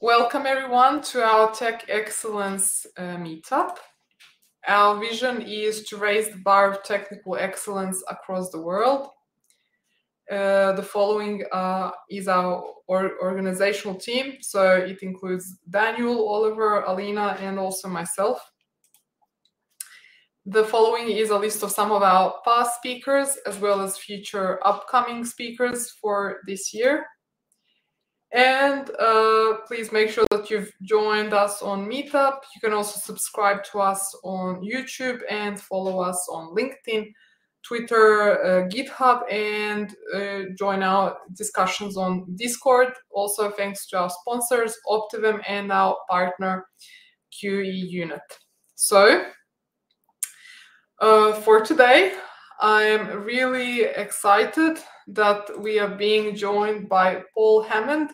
Welcome everyone to our Tech Excellence uh, Meetup. Our vision is to raise the bar of technical excellence across the world. Uh, the following uh, is our or organizational team. So it includes Daniel, Oliver, Alina, and also myself. The following is a list of some of our past speakers as well as future upcoming speakers for this year. And uh, please make sure that you've joined us on Meetup. You can also subscribe to us on YouTube and follow us on LinkedIn, Twitter, uh, GitHub, and uh, join our discussions on Discord. Also, thanks to our sponsors, Optivem, and our partner, QE Unit. So, uh, for today, I am really excited that we are being joined by Paul Hammond,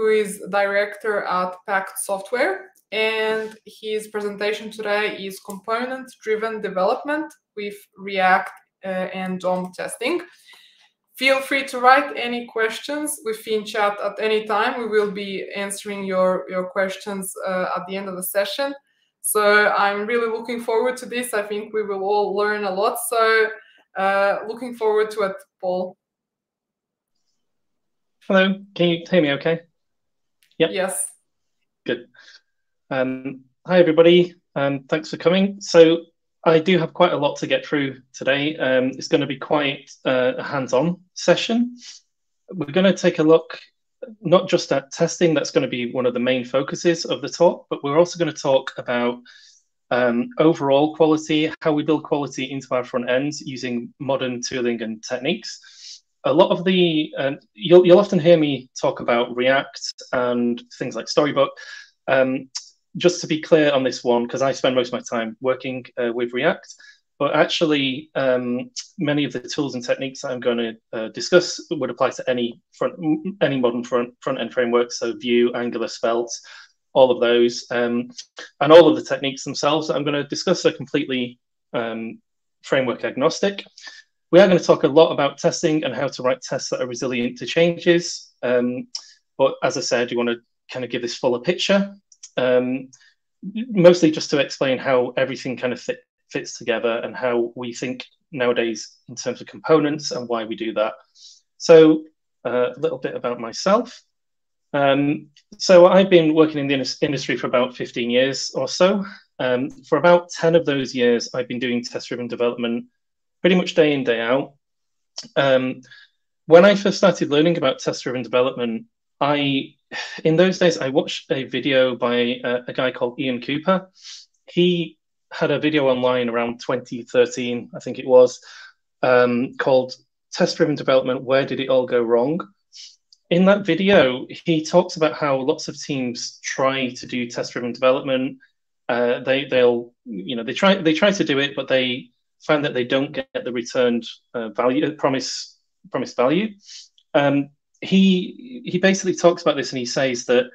who is director at Pact Software. And his presentation today is component driven development with React uh, and DOM testing. Feel free to write any questions within chat at any time. We will be answering your, your questions uh, at the end of the session. So I'm really looking forward to this. I think we will all learn a lot. So uh, looking forward to it, Paul. Hello, can you hear me okay? Yep. Yes. Good. Um, hi, everybody. Um, thanks for coming. So I do have quite a lot to get through today. Um, it's going to be quite uh, a hands-on session. We're going to take a look not just at testing, that's going to be one of the main focuses of the talk, but we're also going to talk about um, overall quality, how we build quality into our front ends using modern tooling and techniques. A lot of the, uh, you'll, you'll often hear me talk about React and things like Storybook. Um, just to be clear on this one, because I spend most of my time working uh, with React, but actually, um, many of the tools and techniques I'm going to uh, discuss would apply to any front, any modern front front end framework. So Vue, Angular, Svelte, all of those, um, and all of the techniques themselves that I'm going to discuss are completely um, framework agnostic. We are going to talk a lot about testing and how to write tests that are resilient to changes. Um, but as I said, you want to kind of give this fuller picture, um, mostly just to explain how everything kind of fit, fits together and how we think nowadays in terms of components and why we do that. So uh, a little bit about myself. Um, so I've been working in the industry for about 15 years or so. Um, for about 10 of those years, I've been doing test-driven development pretty much day in, day out. Um, when I first started learning about test-driven development, I, in those days, I watched a video by a, a guy called Ian Cooper. He had a video online around 2013, I think it was, um, called Test Driven Development Where Did It All Go Wrong? In that video, he talks about how lots of teams try to do test driven development. Uh, they they'll you know they try they try to do it, but they find that they don't get the returned uh, value promise promised value. Um, he he basically talks about this and he says that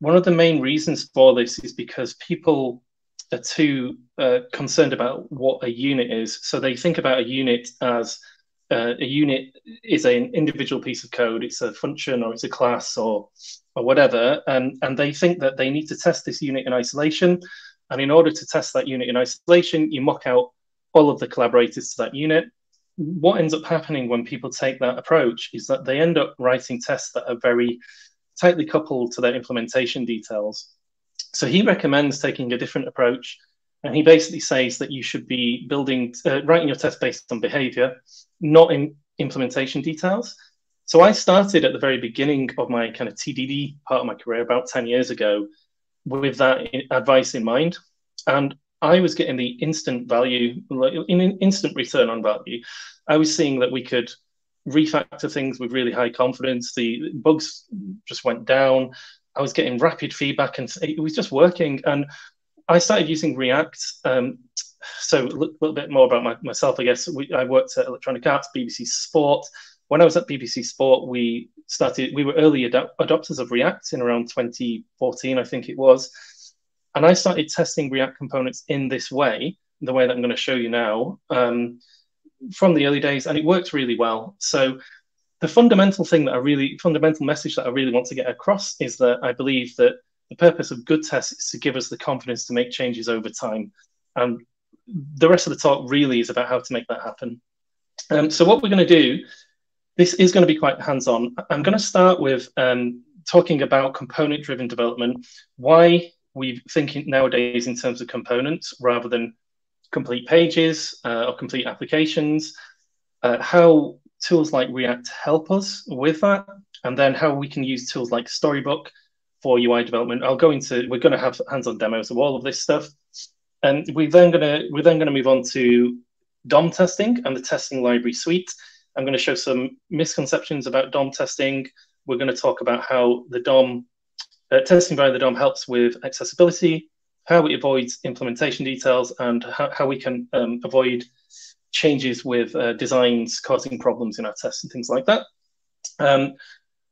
one of the main reasons for this is because people are too uh, concerned about what a unit is. So they think about a unit as uh, a unit is an individual piece of code. It's a function or it's a class or or whatever, and and they think that they need to test this unit in isolation. And in order to test that unit in isolation, you mock out all of the collaborators to that unit. What ends up happening when people take that approach is that they end up writing tests that are very tightly coupled to their implementation details. So he recommends taking a different approach. And he basically says that you should be building, uh, writing your test based on behavior, not in implementation details. So I started at the very beginning of my kind of TDD part of my career about 10 years ago with that advice in mind. And I was getting the instant value, in an instant return on value. I was seeing that we could refactor things with really high confidence. The bugs just went down. I was getting rapid feedback and it was just working. And I started using React. Um, so a little bit more about my, myself, I guess. We, I worked at Electronic Arts, BBC Sport. When I was at BBC Sport, we started. We were early ad- adopters of React in around 2014, I think it was. And I started testing React components in this way, the way that I'm going to show you now, um, from the early days, and it worked really well. So the fundamental thing that I really, fundamental message that I really want to get across is that I believe that the purpose of good tests is to give us the confidence to make changes over time. And the rest of the talk really is about how to make that happen. Um, so what we're going to do, this is going to be quite hands-on. I'm going to start with um, talking about component-driven development, why we're thinking nowadays in terms of components rather than complete pages uh, or complete applications, uh, how tools like React help us with that, and then how we can use tools like Storybook for UI development. I'll go into, we're going to have hands-on demos of all of this stuff. And we're then going to, we're then going to move on to DOM testing and the testing library suite. I'm going to show some misconceptions about DOM testing. We're going to talk about how the DOM, uh, testing via the DOM helps with accessibility, how it avoids implementation details, and how, how we can um, avoid changes with uh, designs causing problems in our tests and things like that. Um,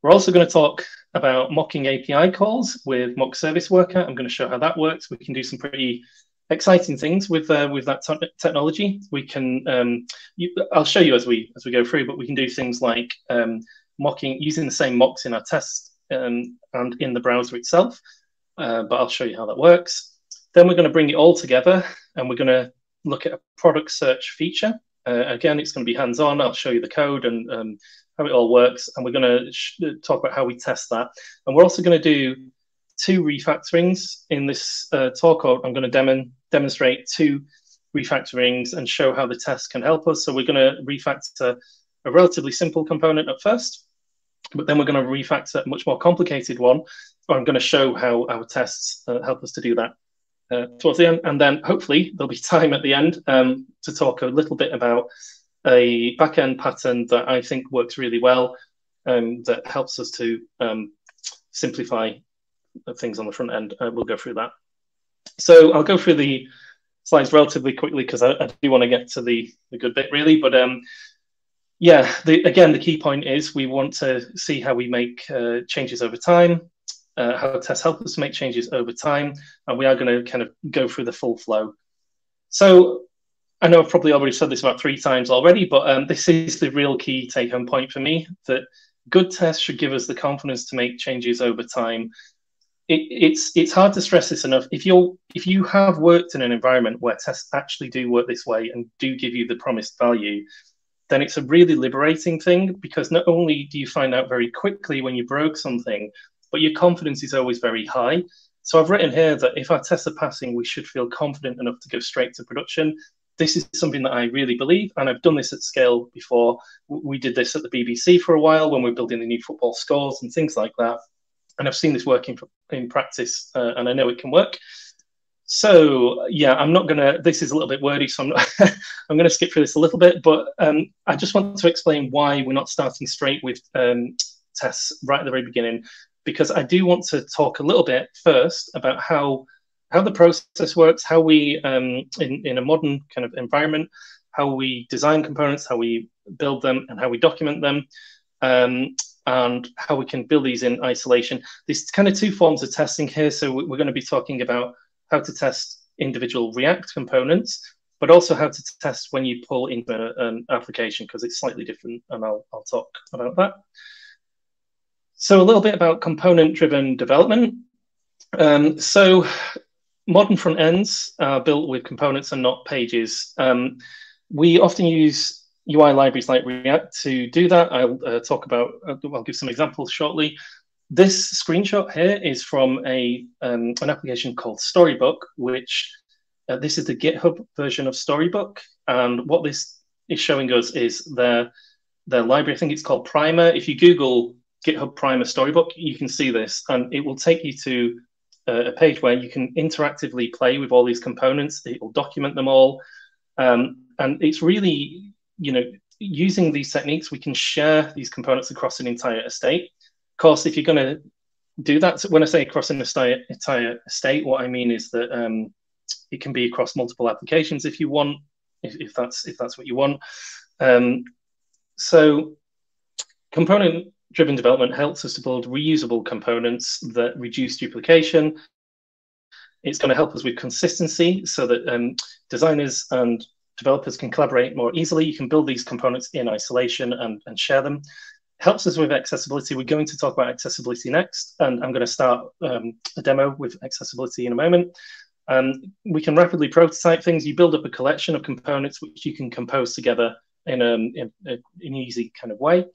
we're also going to talk about mocking API calls with mock service worker. I'm going to show how that works. We can do some pretty exciting things with uh, with that technology. We can um, you, I'll show you as we as we go through, but we can do things like um, mocking using the same mocks in our tests um, and in the browser itself. Uh, but I'll show you how that works. Then we're going to bring it all together and we're going to look at a product search feature. Uh, again, it's going to be hands-on. I'll show you the code and um, how it all works, and we're going to talk about how we test that. And we're also going to do two refactorings in this uh, talk. I'm going to dem demonstrate two refactorings and show how the test can help us. So we're going to refactor a relatively simple component at first, but then we're going to refactor a much more complicated one. I'm going to show how our tests uh, help us to do that uh, towards the end. And then hopefully there'll be time at the end um, to talk a little bit about a backend pattern that I think works really well um, that helps us to um, simplify things on the front end. Uh, we'll go through that. So I'll go through the slides relatively quickly because I, I, do want to get to the, the good bit really. But um, yeah, the, again, the key point is we want to see how we make uh, changes over time, uh, how tests help us make changes over time, and we are going to kind of go through the full flow. So I know I've probably already said this about three times already, but um, this is the real key take home point for me that good tests should give us the confidence to make changes over time. It, it's it's hard to stress this enough. If you're if you have worked in an environment where tests actually do work this way and do give you the promised value, then it's a really liberating thing because not only do you find out very quickly when you broke something, but your confidence is always very high. So I've written here that if our tests are passing, we should feel confident enough to go straight to production this is something that I really believe, and I've done this at scale before. We did this at the BBC for a while when we are building the new football scores and things like that. And I've seen this working in practice, uh, and I know it can work. So yeah, I'm not gonna. This is a little bit wordy, so I'm not. I'm gonna skip through this a little bit, but um, I just want to explain why we're not starting straight with um, tests right at the very beginning, because I do want to talk a little bit first about how how the process works, how we, um, in, in a modern kind of environment, how we design components, how we build them, and how we document them, um, and how we can build these in isolation. There's kind of two forms of testing here. So we're going to be talking about how to test individual React components, but also how to test when you pull into an application because it's slightly different, and I'll, I'll talk about that. So a little bit about component-driven development. Um, so modern front ends are built with components and not pages. Um, we often use UI libraries like React to do that. I'll uh, talk about, uh, I'll give some examples shortly. This screenshot here is from a um, an application called Storybook, which uh, this is the GitHub version of Storybook. And what this is showing us is their, their library. I think it's called Primer. If you Google GitHub Primer Storybook, you can see this, and it will take you to a page where you can interactively play with all these components. It will document them all. Um, and it's really, you know, using these techniques, we can share these components across an entire estate. Of course, if you're going to do that, when I say across an entire, estate, what I mean is that um, it can be across multiple applications if you want, if, if that's if that's what you want. Um, so component driven development helps us to build reusable components that reduce duplication. It's going to help us with consistency so that um, designers and developers can collaborate more easily. You can build these components in isolation and, and share them. Helps us with accessibility. We're going to talk about accessibility next, and I'm going to start um, a demo with accessibility in a moment. Um, we can rapidly prototype things. You build up a collection of components which you can compose together in, um, in, in an easy kind of way.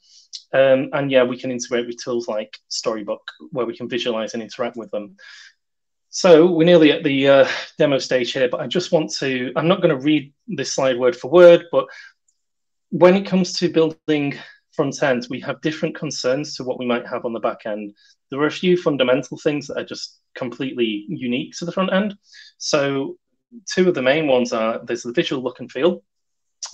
Um, and yeah, we can integrate with tools like Storybook, where we can visualize and interact with them. So we're nearly at the uh, demo stage here, but I just want to, I'm not going to read this slide word for word, but when it comes to building front end, we have different concerns to what we might have on the back end. There are a few fundamental things that are just completely unique to the front end. So two of the main ones are there's the visual look and feel.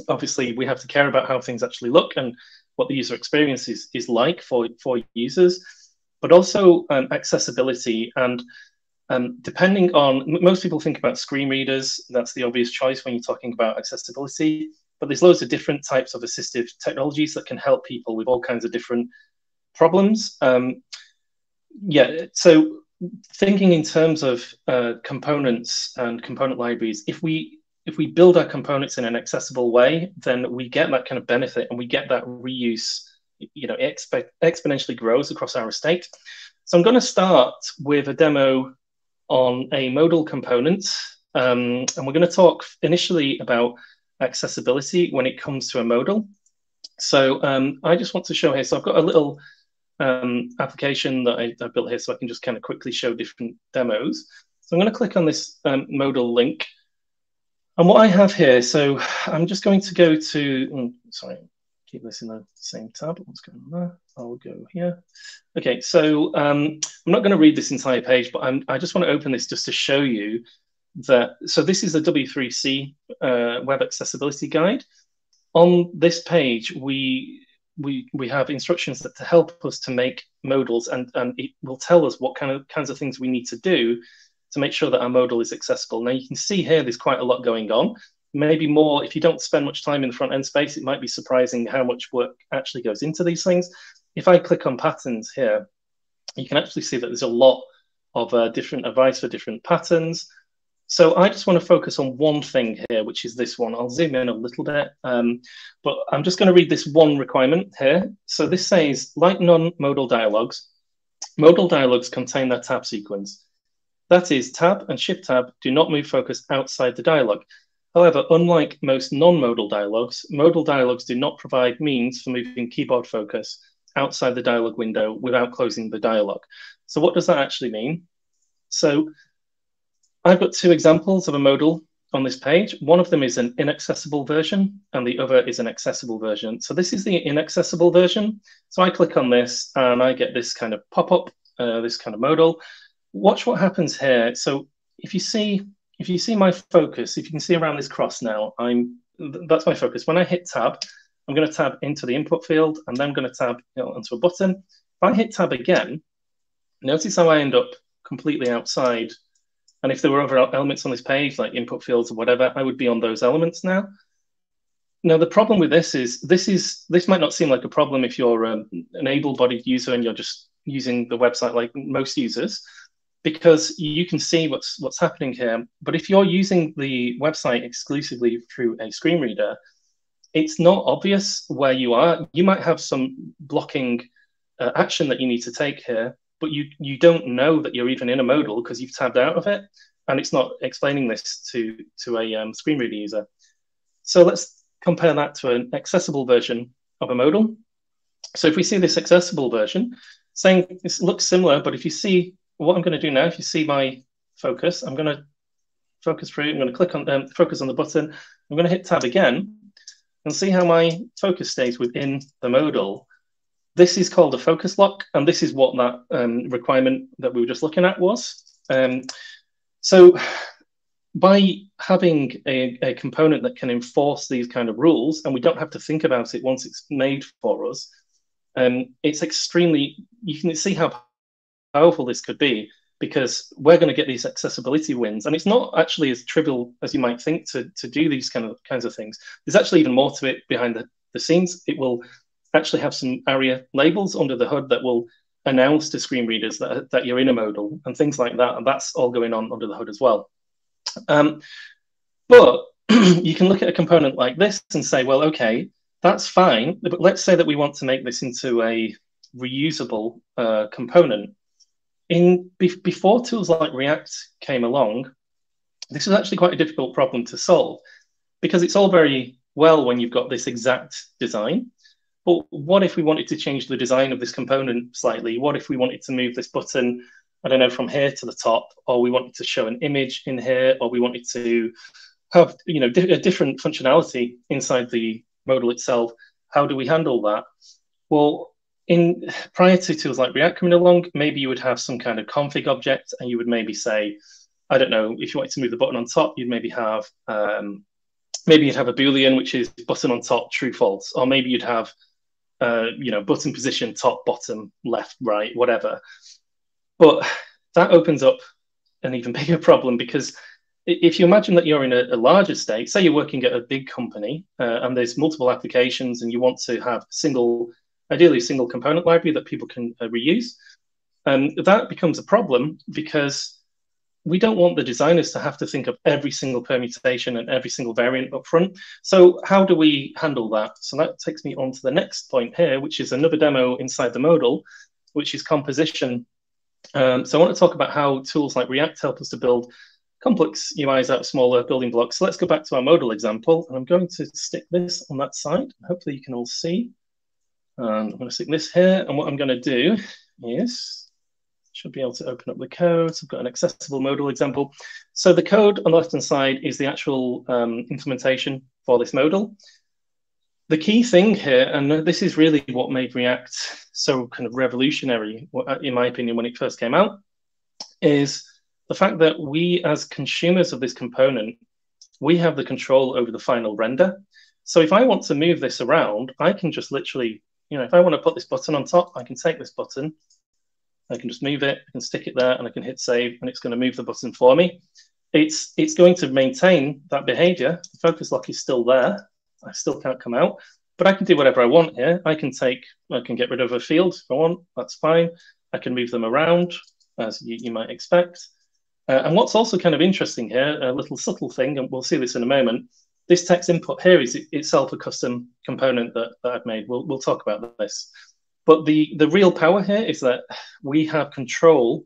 Obviously, we have to care about how things actually look and what the user experience is, is like for, for users, but also um, accessibility. And um, depending on, most people think about screen readers, that's the obvious choice when you're talking about accessibility, but there's loads of different types of assistive technologies that can help people with all kinds of different problems. Um, yeah, so thinking in terms of uh, components and component libraries, if we if we build our components in an accessible way, then we get that kind of benefit and we get that reuse. You know, exp exponentially grows across our estate. So I'm going to start with a demo on a modal component, um, and we're going to talk initially about accessibility when it comes to a modal. So um, I just want to show here. So I've got a little um, application that I, I, built here so I can just kind of quickly show different demos. So I'm going to click on this um, modal link. And what I have here, so I'm just going to go to, oh, sorry, keep this in the same tab. What's going on there? I'll go here. Okay, so um, I'm not going to read this entire page, but I'm, I just want to open this just to show you that. So this is a W3C uh, web accessibility guide. On this page, we we we have instructions that to help us to make modals and and it will tell us what kind of kinds of things we need to do to make sure that our modal is accessible now you can see here there's quite a lot going on maybe more if you don't spend much time in the front end space it might be surprising how much work actually goes into these things if i click on patterns here you can actually see that there's a lot of uh, different advice for different patterns so I just want to focus on one thing here, which is this one. I'll zoom in a little bit, um, but I'm just going to read this one requirement here. So this says, like non-modal dialogues, modal dialogues contain their tab sequence. That is, tab and shift tab do not move focus outside the dialogue. However, unlike most non-modal dialogues, modal dialogues do not provide means for moving keyboard focus outside the dialogue window without closing the dialogue. So what does that actually mean? So I've got two examples of a modal on this page. One of them is an inaccessible version and the other is an accessible version. So this is the inaccessible version. So I click on this and I get this kind of pop-up, uh, this kind of modal. Watch what happens here. So if you see, if you see my focus, if you can see around this cross now, I'm that's my focus. When I hit tab, I'm going to tab into the input field and then I'm going to tab you know, onto a button. If I hit tab again, notice how I end up completely outside and if there were other elements on this page, like input fields or whatever, I would be on those elements now. Now, the problem with this is this is this might not seem like a problem if you're um, an able-bodied user and you're just using the website like most users, because you can see what's what's happening here. But if you're using the website exclusively through a screen reader, it's not obvious where you are. You might have some blocking uh, action that you need to take here, but you you don't know that you're even in a modal because you've tabbed out of it, and it's not explaining this to to a um, screen reader user. So let's compare that to an accessible version of a modal. So if we see this accessible version, saying this looks similar, but if you see what I'm going to do now, if you see my focus, I'm going to focus through. I'm going to click on um, focus on the button. I'm going to hit tab again and see how my focus stays within the modal. This is called a focus lock, and this is what that um, requirement that we were just looking at was. Um, so by having a, a, component that can enforce these kind of rules, and we don't have to think about it once it's made for us, um, it's extremely, you can see how powerful this could be because we're going to get these accessibility wins. And it's not actually as trivial as you might think to, to do these kind of kinds of things. There's actually even more to it behind the, the scenes. It will actually have some ARIA labels under the hood that will announce to screen readers that, that you're in a modal and things like that. And that's all going on under the hood as well. Um, but you can look at a component like this and say, well, okay, that's fine. But let's say that we want to make this into a reusable uh, component. In be- before tools like React came along, this was actually quite a difficult problem to solve because it's all very well when you've got this exact design. But what if we wanted to change the design of this component slightly? What if we wanted to move this button, I don't know, from here to the top, or we wanted to show an image in here, or we wanted to have, you know, a different functionality inside the modal itself? How do we handle that? Well, in prior to tools like React coming along, maybe you would have some kind of config object, and you would maybe say, I don't know, if you wanted to move the button on top, you'd maybe have um, maybe you'd have a boolean which is button on top, true, false, or maybe you'd have uh, you know button position, top, bottom, left, right, whatever. But that opens up an even bigger problem because if you imagine that you're in a, a larger state, say you're working at a big company uh, and there's multiple applications and you want to have single, ideally single component library that people can uh, reuse, um, that becomes a problem because we don't want the designers to have to think of every single permutation and every single variant up front. So how do we handle that? So that takes me on to the next point here, which is another demo inside the modal, which is composition. Um, so I want to talk about how tools like React help us to build complex UIs out of smaller building blocks. So let's go back to our modal example, and I'm going to stick this on that side. Hopefully you can all see. And I'm going to stick this here, and what I'm going to do is should be able to open up the code. So I've got an accessible modal example. So the code on the left-hand side is the actual um, implementation for this modal. The key thing here, and this is really what made React so kind of revolutionary, in my opinion, when it first came out, is the fact that we as consumers of this component, we have the control over the final render. So if I want to move this around, I can just literally, you know, if I want to put this button on top, I can take this button, I can just move it, I can stick it there, and I can hit save, and it's going to move the button for me. It's it's going to maintain that behavior. The focus lock is still there. I still can't come out, but I can do whatever I want here. I can take, I can get rid of a field if I want. That's fine. I can move them around as you, you might expect. Uh, and what's also kind of interesting here, a little subtle thing, and we'll see this in a moment. This text input here is itself a custom component that, that I've made. We'll, we'll talk about this. But the, the real power here is that we have control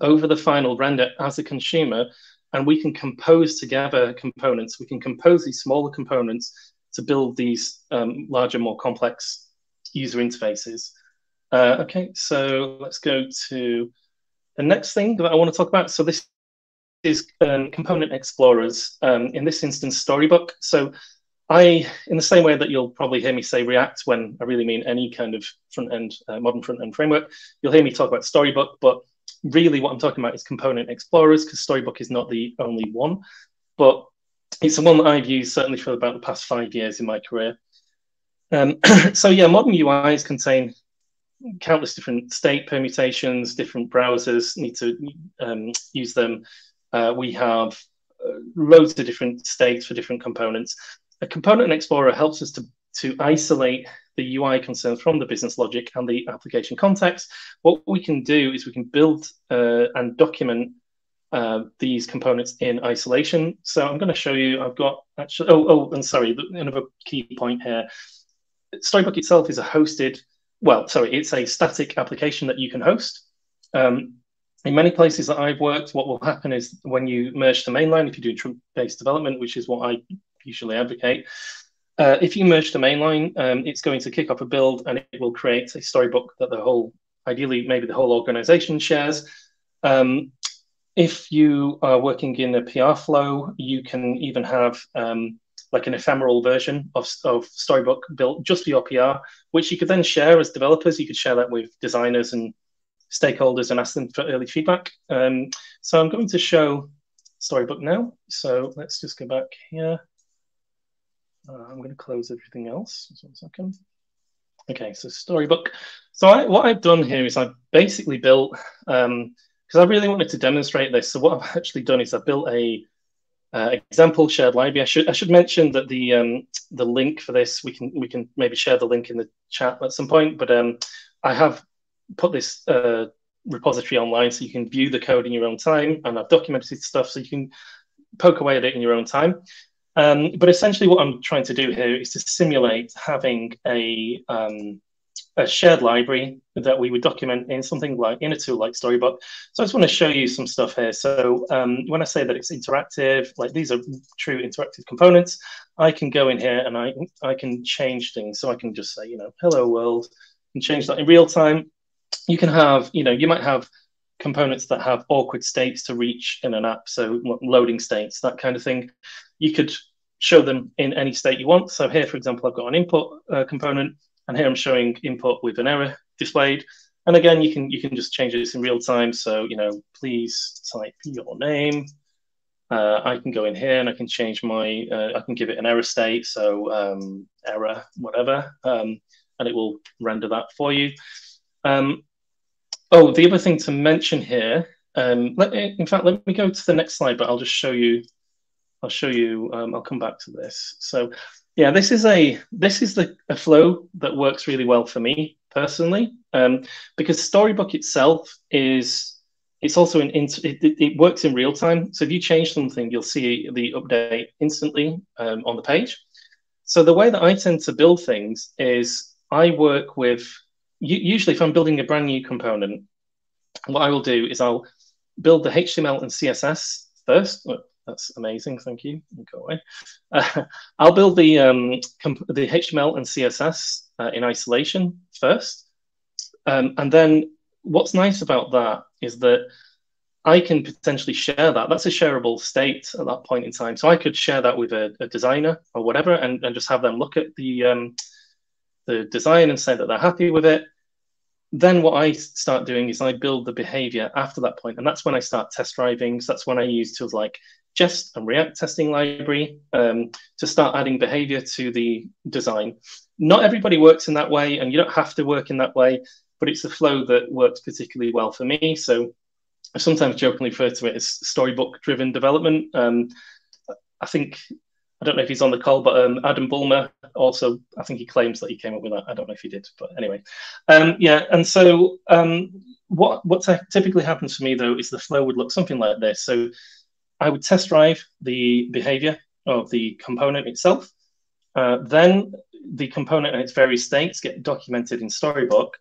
over the final render as a consumer, and we can compose together components. We can compose these smaller components to build these um, larger, more complex user interfaces. Uh, okay, so let's go to the next thing that I want to talk about. So this is um, component explorers. Um, in this instance, Storybook. So I, in the same way that you'll probably hear me say React when I really mean any kind of front end, uh, modern front end framework, you'll hear me talk about Storybook, but really what I'm talking about is component explorers because Storybook is not the only one, but it's the one that I've used certainly for about the past five years in my career. Um, so yeah, modern UIs contain countless different state permutations, different browsers need to um, use them. Uh, we have uh, loads of different states for different components a component explorer helps us to, to isolate the UI concerns from the business logic and the application context. What we can do is we can build uh, and document uh, these components in isolation. So I'm going to show you, I've got actually, oh, oh, and sorry, another key point here. Storybook itself is a hosted, well, sorry, it's a static application that you can host. Um, in many places that I've worked, what will happen is when you merge to mainline, if you do trunk-based development, which is what I usually advocate. Uh, if you merge to mainline, um, it's going to kick off a build and it will create a storybook that the whole, ideally, maybe the whole organization shares. Um, if you are working in a PR flow, you can even have um, like an ephemeral version of, of Storybook built just for your PR, which you could then share as developers. You could share that with designers and stakeholders and ask them for early feedback. Um, so I'm going to show Storybook now. So let's just go back here. Uh, I'm going to close everything else. Just one second. Okay, so storybook. So I, what I've done here is I've basically built, because um, I really wanted to demonstrate this. So what I've actually done is I've built a uh, example shared library. I should I should mention that the um, the link for this we can we can maybe share the link in the chat at some point. But um, I have put this uh, repository online so you can view the code in your own time, and I've documented stuff so you can poke away at it in your own time. Um, but essentially, what I'm trying to do here is to simulate having a, um, a shared library that we would document in something like in a tool like Storybook. So I just want to show you some stuff here. So um, when I say that it's interactive, like these are true interactive components, I can go in here and I I can change things. So I can just say, you know, hello world, and change that in real time. You can have, you know, you might have components that have awkward states to reach in an app, so loading states, that kind of thing. You could show them in any state you want. So here, for example, I've got an input uh, component, and here I'm showing input with an error displayed. And again, you can you can just change this in real time. So you know, please type your name. Uh, I can go in here and I can change my. Uh, I can give it an error state, so um, error whatever, um, and it will render that for you. Um, Oh, the other thing to mention here, um, let, in fact, let me go to the next slide, but I'll just show you, I'll show you, um, I'll come back to this. So yeah, this is a, this is the, a flow that works really well for me personally, um, because Storybook itself is, it's also an, it, it, works in real time. So if you change something, you'll see the update instantly um, on the page. So the way that I tend to build things is I work with usually if I'm building a brand new component, what I will do is I'll build the HTML and CSS first. That's amazing, thank you. Go away. Uh, I'll build the um, the HTML and CSS uh, in isolation first, um, and then what's nice about that is that I can potentially share that. That's a shareable state at that point in time. So I could share that with a, a designer or whatever, and, and just have them look at the um, the design and say that they're happy with it then what I start doing is I build the behavior after that point, and that's when I start test driving. So that's when I use tools like Jest and React testing library um, to start adding behavior to the design. Not everybody works in that way, and you don't have to work in that way, but it's a flow that works particularly well for me. So I sometimes jokingly refer to it as storybook driven development. Um, I think I don't know if he's on the call, but um, Adam Bulmer also, I think he claims that he came up with that. I don't know if he did, but anyway, um, yeah. And so um, what what typically happens for me though is the flow would look something like this. So I would test drive the behavior of the component itself. Uh, then the component and its various states get documented in Storybook.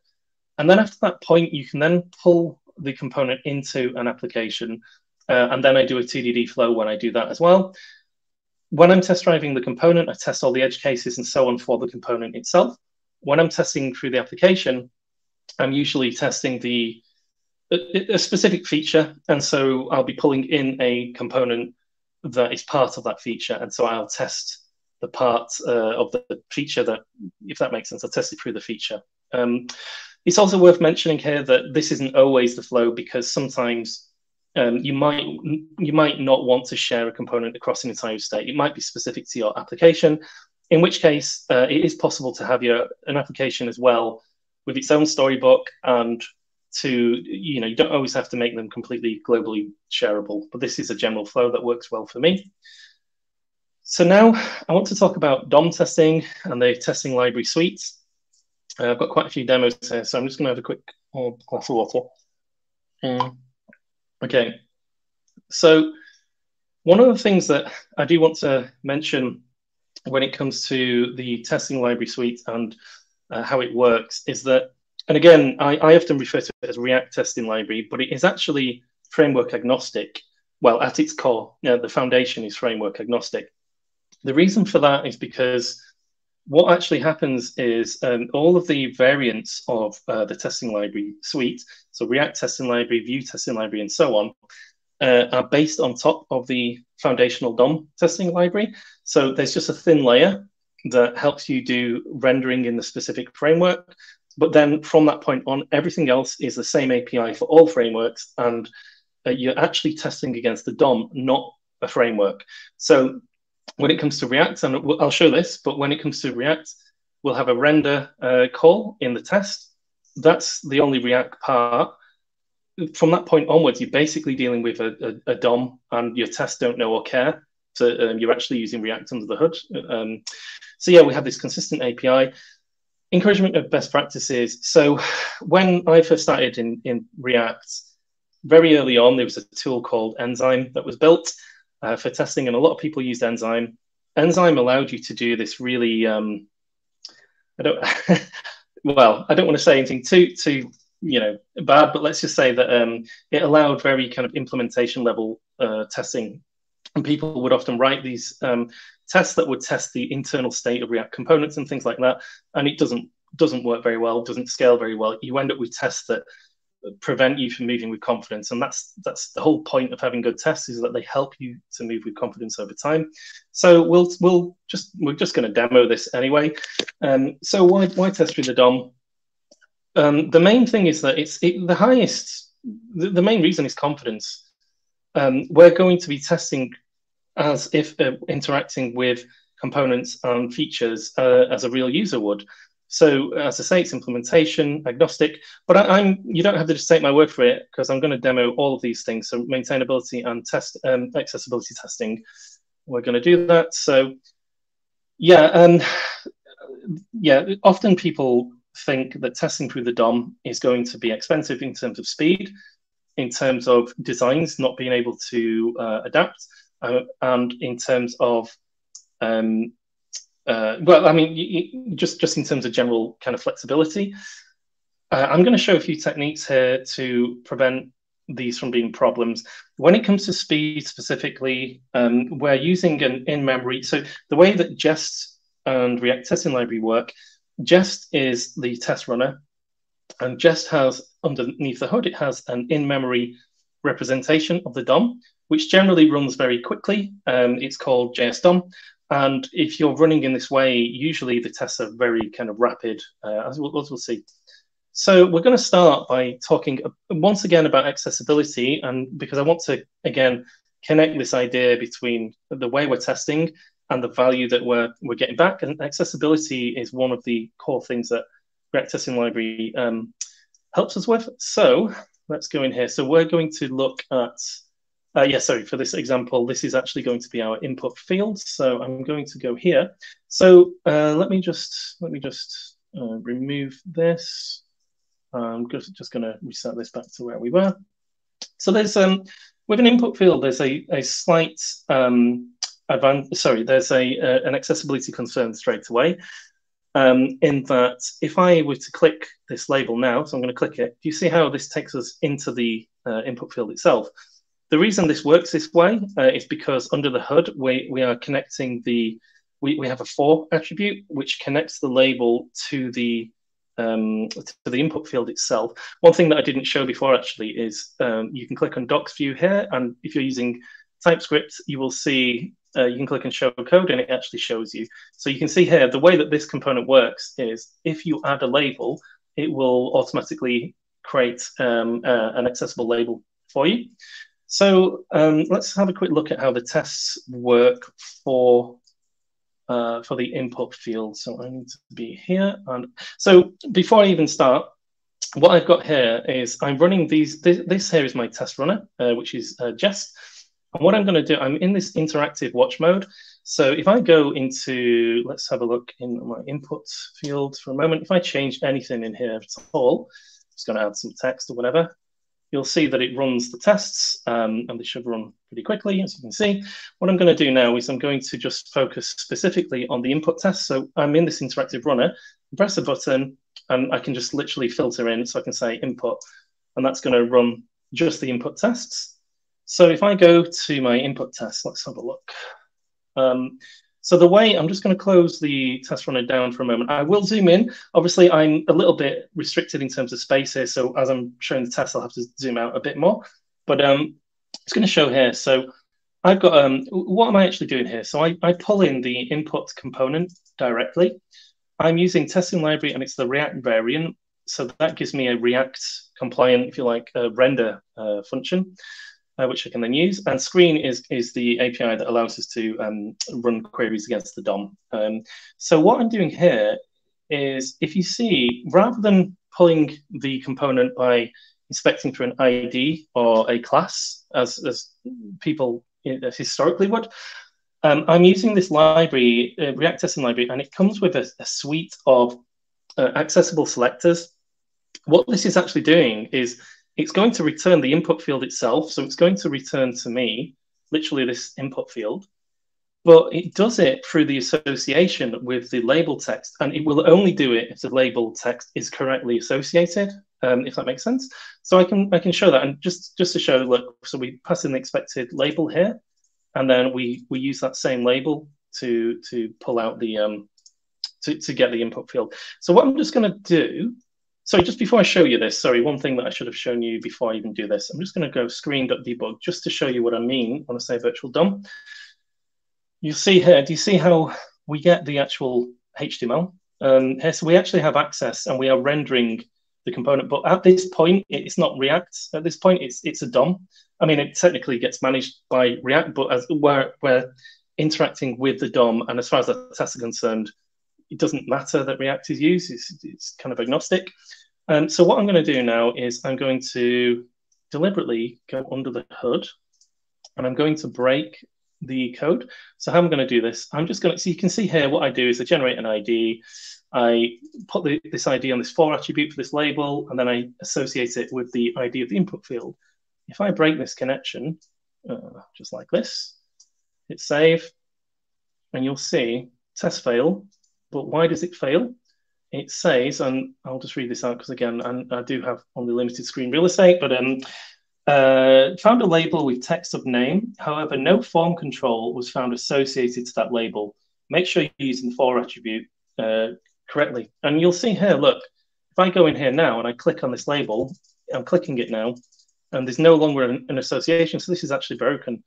And then after that point, you can then pull the component into an application. Uh, and then I do a TDD flow when I do that as well when I'm test driving the component, I test all the edge cases and so on for the component itself. When I'm testing through the application, I'm usually testing the a, specific feature, and so I'll be pulling in a component that is part of that feature, and so I'll test the part uh, of the feature that, if that makes sense, I'll test it through the feature. Um, it's also worth mentioning here that this isn't always the flow because sometimes um, you might you might not want to share a component across an entire state. It might be specific to your application, in which case uh, it is possible to have your an application as well with its own storybook and to you know you don't always have to make them completely globally shareable. But this is a general flow that works well for me. So now I want to talk about DOM testing and the testing library suites. Uh, I've got quite a few demos here, so I'm just going to have a quick glass of water. Okay, so one of the things that I do want to mention when it comes to the testing library suite and uh, how it works is that, and again, I, I often refer to it as React testing library, but it is actually framework agnostic. Well, at its core, you know, the foundation is framework agnostic. The reason for that is because what actually happens is um, all of the variants of uh, the testing library suite, so React testing library, Vue testing library, and so on, uh, are based on top of the foundational DOM testing library. So there's just a thin layer that helps you do rendering in the specific framework. But then from that point on, everything else is the same API for all frameworks, and uh, you're actually testing against the DOM, not a framework. So when it comes to React, and I'll show this, but when it comes to React, we'll have a render uh, call in the test. That's the only React part. From that point onwards, you're basically dealing with a, a, a DOM, and your tests don't know or care. So um, you're actually using React under the hood. Um, so yeah, we have this consistent API. Encouragement of best practices. So when I first started in, in React, very early on, there was a tool called Enzyme that was built uh, for testing, and a lot of people used Enzyme. Enzyme allowed you to do this really, um, I don't, well, I don't want to say anything too, too, you know, bad, but let's just say that um, it allowed very kind of implementation level uh, testing. And people would often write these um, tests that would test the internal state of React components and things like that. And it doesn't doesn't work very well, doesn't scale very well. You end up with tests that prevent you from moving with confidence and that's that's the whole point of having good tests is that they help you to move with confidence over time so we'll we'll just we're just going to demo this anyway um, so why why test with the dom um, the main thing is that it's it, the highest the, the, main reason is confidence um, we're going to be testing as if uh, interacting with components and features uh, as a real user would so as I say, it's implementation agnostic, but I, am you don't have to just take my word for it because I'm going to demo all of these things. So maintainability and test um, accessibility testing, we're going to do that. So yeah, and yeah, often people think that testing through the DOM is going to be expensive in terms of speed, in terms of designs not being able to uh, adapt, uh, and in terms of um, uh, well, I mean, you, just just in terms of general kind of flexibility, uh, I'm going to show a few techniques here to prevent these from being problems. When it comes to speed specifically, um, we're using an in-memory. So the way that Jest and React Testing Library work, Jest is the test runner, and Jest has underneath the hood, it has an in-memory representation of the DOM, which generally runs very quickly. Um, it's called JS DOM, and if you're running in this way, usually the tests are very kind of rapid, uh, as, we'll, as we'll see. So we're going to start by talking once again about accessibility, and because I want to again connect this idea between the way we're testing and the value that we're we're getting back. And accessibility is one of the core things that React Testing Library um, helps us with. So let's go in here. So we're going to look at uh, yeah, sorry, for this example, this is actually going to be our input field. So I'm going to go here. So uh, let me just let me just uh, remove this. I'm just, going to reset this back to where we were. So there's um with an input field, there's a, a slight um advan sorry, there's a uh, an accessibility concern straight away. Um, in that if I were to click this label now, so I'm going to click it, do you see how this takes us into the uh, input field itself? The reason this works this way uh, is because under the hood, we, we are connecting the, we, we have a for attribute, which connects the label to the, um, to the input field itself. One thing that I didn't show before actually is um, you can click on docs view here. And if you're using TypeScript, you will see, uh, you can click and show code and it actually shows you. So you can see here, the way that this component works is if you add a label, it will automatically create um, uh, an accessible label for you. So um, let's have a quick look at how the tests work for uh, for the input field. So I need to be here. And so before I even start, what I've got here is I'm running these. This, this here is my test runner, uh, which is uh, Jest. And what I'm going to do, I'm in this interactive watch mode. So if I go into, let's have a look in my input field for a moment. If I change anything in here at all, just going to add some text or whatever you'll see that it runs the tests um, and they should run pretty quickly, as you can see. What I'm going to do now is I'm going to just focus specifically on the input test. So I'm in this interactive runner, press a button, and I can just literally filter in. So I can say input, and that's going to run just the input tests. So if I go to my input test, let's have a look. Um, so the way, I'm just going to close the test runner down for a moment. I will zoom in. Obviously, I'm a little bit restricted in terms of space here. So as I'm showing the test, I'll have to zoom out a bit more. But um, it's going to show here. So I've got, um, what am I actually doing here? So I, I pull in the input component directly. I'm using testing library and it's the React variant. So that gives me a React compliant, if you like, uh, render uh, function uh, which I can then use. And Screen is, is the API that allows us to um, run queries against the DOM. Um, so what I'm doing here is if you see, rather than pulling the component by inspecting through an ID or a class, as, as people historically would, um, I'm using this library, uh, React Testing Library, and it comes with a, a suite of uh, accessible selectors. What this is actually doing is it's going to return the input field itself. So it's going to return to me literally this input field. but it does it through the association with the label text, and it will only do it if the label text is correctly associated, um, if that makes sense. So I can I can show that, and just just to show, look, so we pass in the expected label here, and then we we use that same label to to pull out the um to, to get the input field. So what I'm just going to do, sorry, just before I show you this, sorry, one thing that I should have shown you before I even do this, I'm just going to go screen.debug just to show you what I mean when I say virtual DOM you see here, do you see how we get the actual HTML? Um, here, so we actually have access and we are rendering the component, but at this point, it's not React. At this point, it's it's a DOM. I mean, it technically gets managed by React, but as we're, we're interacting with the DOM, and as far as the tests are concerned, it doesn't matter that React is used. It's, it's kind of agnostic. Um, so what I'm going to do now is I'm going to deliberately go under the hood, and I'm going to break the code. So how I'm going to do this? I'm just going to, so you can see here what I do is I generate an ID, I put the, this ID on this for attribute for this label, and then I associate it with the ID of the input field. If I break this connection, uh, just like this, hit save, and you'll see test fail. But why does it fail? It says, and I'll just read this out because again, I, I do have only limited screen real estate, but um, uh, found a label with text of name. However, no form control was found associated to that label. Make sure you're using the for attribute uh, correctly. And you'll see here, look, if I go in here now and I click on this label, I'm clicking it now, and there's no longer an, an association. So this is actually broken.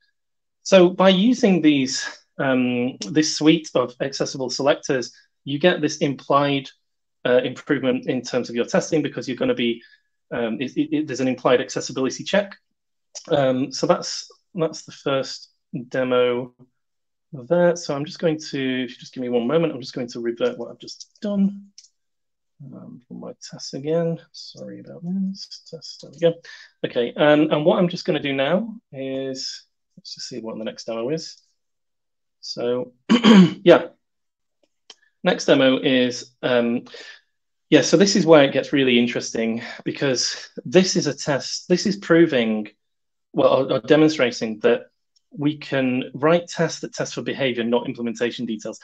So by using these, um, this suite of accessible selectors, you get this implied uh, improvement in terms of your testing because you're going to be um, it, it, there's an implied accessibility check. Um, so that's that's the first demo there. So I'm just going to, if you just give me one moment, I'm just going to revert what I've just done. Um, my test again. Sorry about this. Test. There we go. Okay. Um, and what I'm just going to do now is let's just see what the next demo is. So yeah, next demo is um, yeah, so this is where it gets really interesting because this is a test. This is proving, well, or, or demonstrating that we can write tests that test for behavior, not implementation details.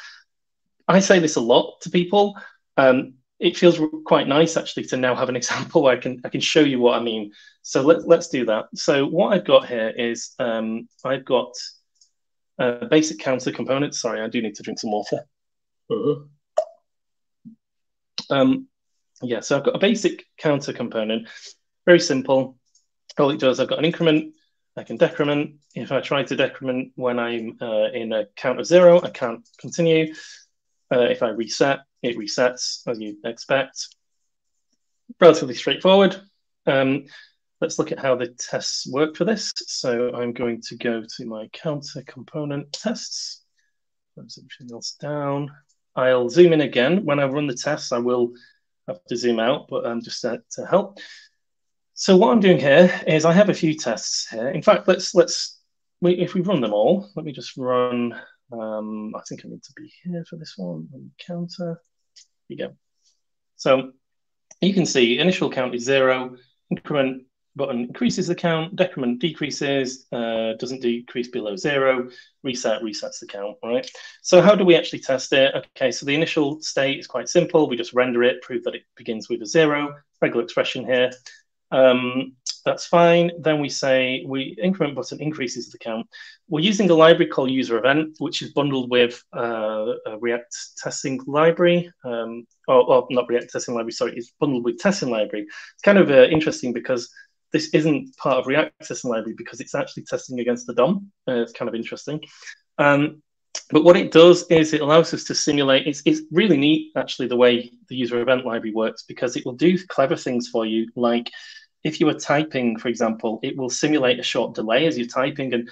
I say this a lot to people. Um, it feels quite nice actually to now have an example where I can I can show you what I mean. So let, let's do that. So what I've got here is um, I've got a basic counter component. Sorry, I do need to drink some water. Uh -huh. um, yeah, so I've got a basic counter component, very simple. All it does, I've got an increment, I can decrement. If I try to decrement when I'm uh, in a count of zero, I can't continue. Uh, if I reset, it resets as you expect. Relatively straightforward. Um, let's look at how the tests work for this. So I'm going to go to my counter component tests. Close everything else down. I'll zoom in again. When I run the tests, I will have to zoom out, but um, just to, to help. So what I'm doing here is I have a few tests here. In fact, let's let's we, if we run them all, let me just run. Um, I think I need to be here for this one. Counter. Here you go. So you can see initial count is zero. Increment button increases the count, decrement decreases, uh, doesn't decrease below zero, reset resets the count, right? So how do we actually test it? Okay, so the initial state is quite simple. We just render it, prove that it begins with a zero, regular expression here. Um, that's fine. Then we say we increment button increases the count. We're using a library called user event, which is bundled with uh, a React testing library, um, or, or, not React testing library, sorry, it's bundled with testing library. It's kind of uh, interesting because this isn't part of React testing library because it's actually testing against the DOM. Uh, it's kind of interesting. Um, but what it does is it allows us to simulate. It's, it's really neat, actually, the way the user event library works because it will do clever things for you. Like if you were typing, for example, it will simulate a short delay as you're typing and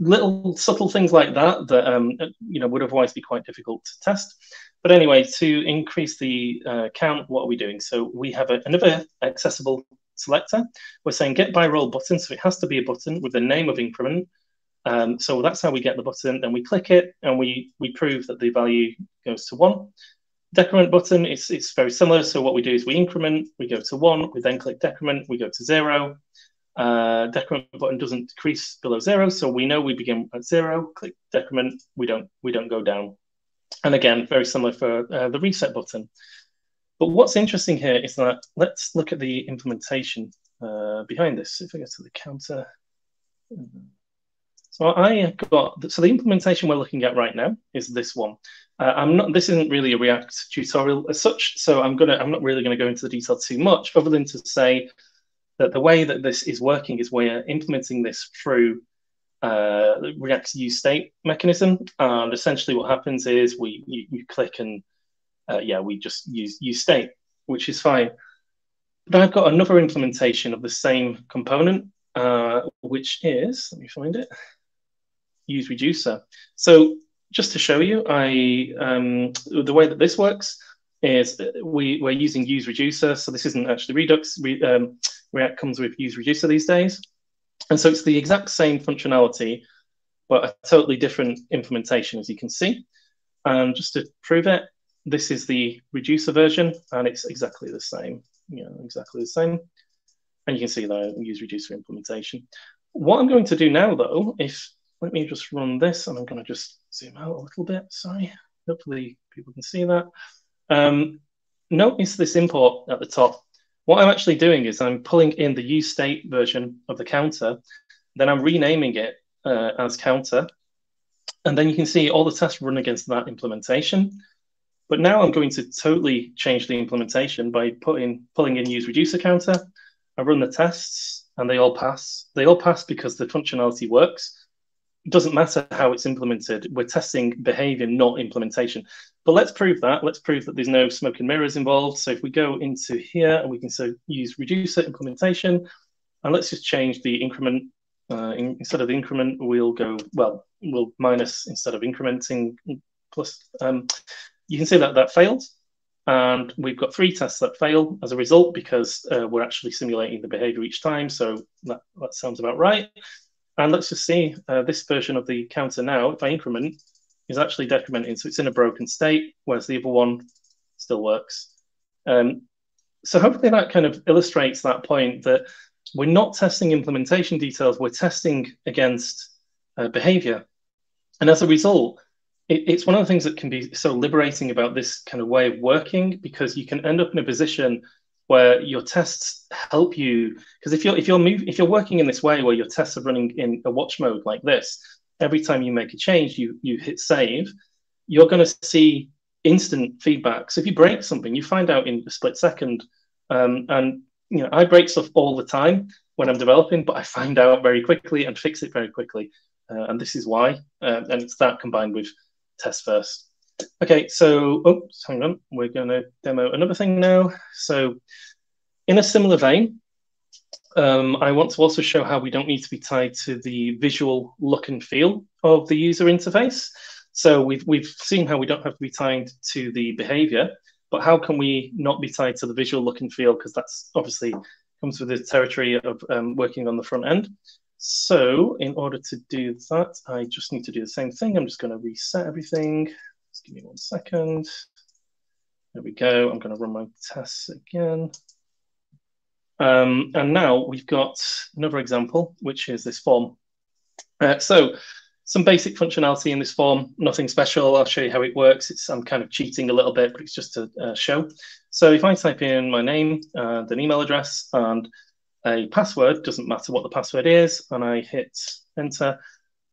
little subtle things like that that um, you know would otherwise be quite difficult to test. But anyway, to increase the uh, count, what are we doing? So we have a, another accessible selector. We're saying get by role button, so it has to be a button with the name of increment. Um, so that's how we get the button. Then we click it and we, we prove that the value goes to one. Decrement button, it's, it's very similar. So what we do is we increment, we go to one, we then click decrement, we go to zero. Uh, decrement button doesn't decrease below zero, so we know we begin at zero. Click decrement, we don't we don't go down. And again, very similar for uh, the reset button. But what's interesting here is that let's look at the implementation uh, behind this. If I go to the counter. So I got, so the implementation we're looking at right now is this one. Uh, I'm not, this isn't really a React tutorial as such, so I'm gonna, I'm not really gonna go into the detail too much other than to say that the way that this is working is we're implementing this through uh, React's use state mechanism. And essentially what happens is we, you, you click and uh, yeah, we just use use state, which is fine. But I've got another implementation of the same component, uh, which is, let me find it, use reducer. So just to show you, I um, the way that this works is we, we're using use reducer. So this isn't actually Redux. Re, um, React comes with use reducer these days. And so it's the exact same functionality, but a totally different implementation, as you can see. And just to prove it, this is the reducer version, and it's exactly the same. Yeah, exactly the same. And you can see that I use reducer implementation. What I'm going to do now, though, if let me just run this, and I'm going to just zoom out a little bit. Sorry. Hopefully people can see that. Um, notice this import at the top. What I'm actually doing is I'm pulling in the use state version of the counter, then I'm renaming it uh, as counter, and then you can see all the tests run against that implementation. But now I'm going to totally change the implementation by putting pulling in use reducer counter. I run the tests and they all pass. They all pass because the functionality works. It doesn't matter how it's implemented. We're testing behavior, not implementation. But let's prove that. Let's prove that there's no smoke and mirrors involved. So if we go into here and we can so use reducer implementation, and let's just change the increment. Uh, in, instead of the increment, we'll go, well, we'll minus instead of incrementing plus. Um, you can see that that failed. And we've got three tests that fail as a result because uh, we're actually simulating the behavior each time. So that, that sounds about right. And let's just see uh, this version of the counter now, if I increment, is actually decrementing. So it's in a broken state, whereas the other one still works. Um, so hopefully that kind of illustrates that point that we're not testing implementation details, we're testing against uh, behavior. And as a result, it, it's one of the things that can be so liberating about this kind of way of working because you can end up in a position where your tests help you. Because if you're if you're move, if you're working in this way where your tests are running in a watch mode like this every time you make a change you you hit save you're going to see instant feedback. So if you break something you find out in a split second um, and you know i break stuff all the time when i'm developing but i find out very quickly and fix it very quickly. Uh, and this is why uh, and it's that combined with test first. Okay, so oh, hang on, we're going to demo another thing now. So, in a similar vein, um, I want to also show how we don't need to be tied to the visual look and feel of the user interface. So we've we've seen how we don't have to be tied to the behavior, but how can we not be tied to the visual look and feel? Because that's obviously comes with the territory of um, working on the front end. So in order to do that, I just need to do the same thing. I'm just going to reset everything. Just give me one second. There we go. I'm going to run my tests again. Um, and now we've got another example, which is this form. Uh, so some basic functionality in this form, nothing special. I'll show you how it works. It's I'm kind of cheating a little bit, but it's just to uh, show. So if I type in my name and an email address and a password, doesn't matter what the password is, and I hit enter,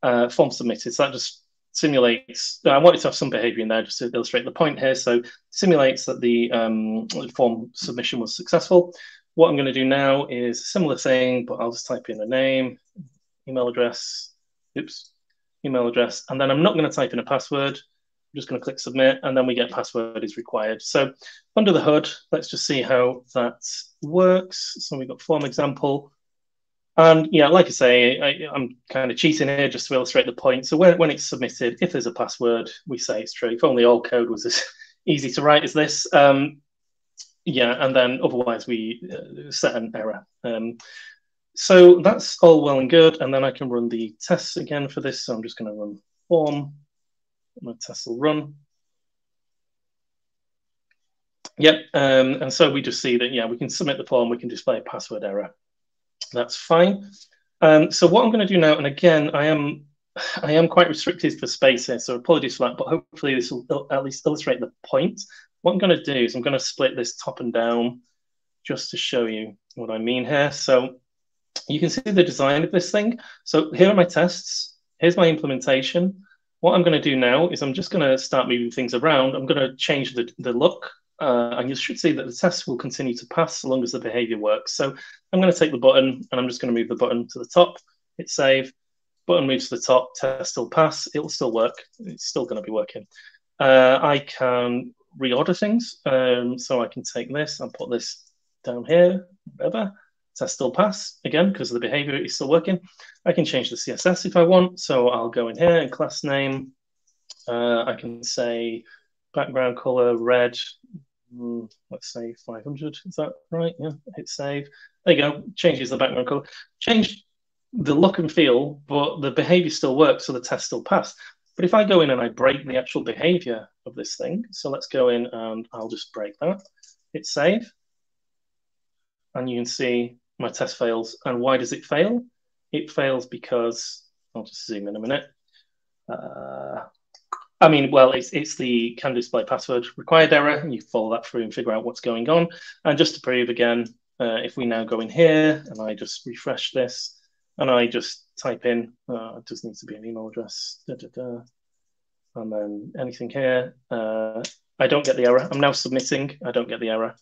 uh, form submitted. So that just simulates, I wanted to have some behavior in there just to illustrate the point here. So simulates that the um, form submission was successful. What I'm going to do now is a similar thing, but I'll just type in a name, email address, oops, email address, and then I'm not going to type in a password. Just going to click submit and then we get password is required. So under the hood, let's just see how that works. So we've got form example. And yeah, like I say, I, am kind of cheating here just to illustrate the point. So when, when it's submitted, if there's a password, we say it's true. If only all code was as easy to write as this. Um, yeah, and then otherwise we uh, set an error. Um, so that's all well and good. And then I can run the tests again for this. So I'm just going to run form my test will run. Yep, um, and so we just see that, yeah, we can submit the form, we can display a password error. That's fine. Um, so what I'm going to do now, and again, I am I am quite restricted for space here, so apologies for that, but hopefully this will at least illustrate the point. What I'm going to do is I'm going to split this top and down just to show you what I mean here. So you can see the design of this thing. So here are my tests. Here's my implementation. What I'm going to do now is I'm just going to start moving things around. I'm going to change the, the look uh, and you should see that the test will continue to pass so long as the behavior works. So I'm going to take the button and I'm just going to move the button to the top, hit save, button moves to the top, test still pass, it will still work. It's still going to be working. Uh, I can reorder things. Um, so I can take this and put this down here, whatever. Test still pass again because the behavior is still working. I can change the CSS if I want. So I'll go in here and class name. Uh, I can say background color red. Mm, let's say 500. Is that right? Yeah. Hit save. There you go. Changes the background color. Change the look and feel, but the behavior still works, so the test still passed. But if I go in and I break the actual behavior of this thing, so let's go in and I'll just break that, hit save, and you can see my test fails. And why does it fail? It fails because, I'll just zoom in a minute. Uh, I mean, well, it's, it's the can display password required error, and you follow that through and figure out what's going on. And just to prove again, uh, if we now go in here and I just refresh this, and I just type in, uh, it just needs to be an email address, da, da, da, and then anything here. Uh, I don't get the error. I'm now submitting. I don't get the error.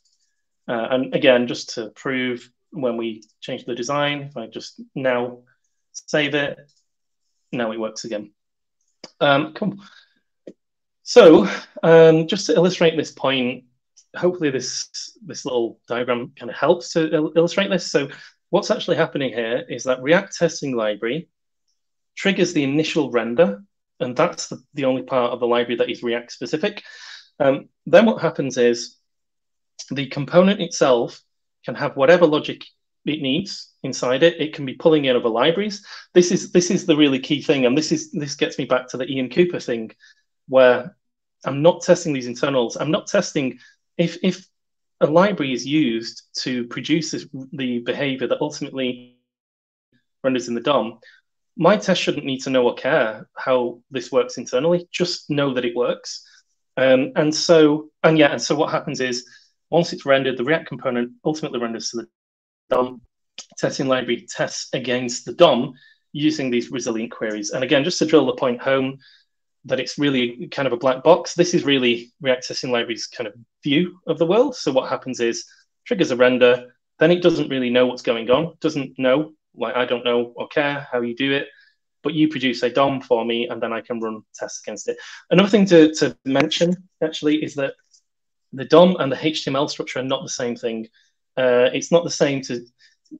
Uh, and again, just to prove when we change the design, if I just now save it, now it works again. Um, cool. So um, just to illustrate this point, hopefully this this little diagram kind of helps to il illustrate this. So what's actually happening here is that React testing library triggers the initial render, and that's the, the only part of the library that is React specific. Um, then what happens is the component itself can have whatever logic it needs inside it. It can be pulling in other libraries. This is this is the really key thing, and this is this gets me back to the Ian Cooper thing, where I'm not testing these internals. I'm not testing if if a library is used to produce this, the behavior that ultimately renders in the DOM. My test shouldn't need to know or care how this works internally. Just know that it works. Um, and so, and yeah, and so what happens is once it's rendered, the React component ultimately renders to the DOM. Testing library tests against the DOM using these resilient queries. And again, just to drill the point home that it's really kind of a black box, this is really React Testing Library's kind of view of the world. So what happens is triggers a render, then it doesn't really know what's going on, doesn't know, like I don't know or care how you do it, but you produce a DOM for me and then I can run tests against it. Another thing to, to mention actually is that the DOM and the HTML structure are not the same thing. Uh, it's not the same to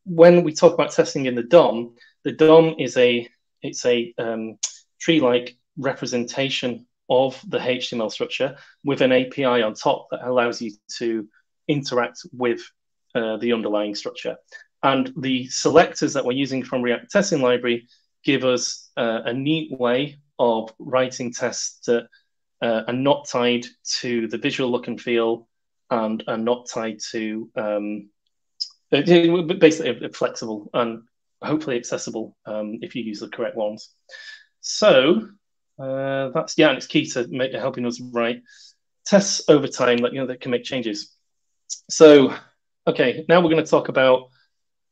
when we talk about testing in the DOM. The DOM is a it's a um, tree-like representation of the HTML structure with an API on top that allows you to interact with uh, the underlying structure. And the selectors that we're using from React Testing Library give us uh, a neat way of writing tests that uh, are not tied to the visual look and feel and are not tied to um, basically flexible and hopefully accessible um, if you use the correct ones. So uh, that's yeah, and it's key to make, helping us write tests over time that you know that can make changes. So okay, now we're going to talk about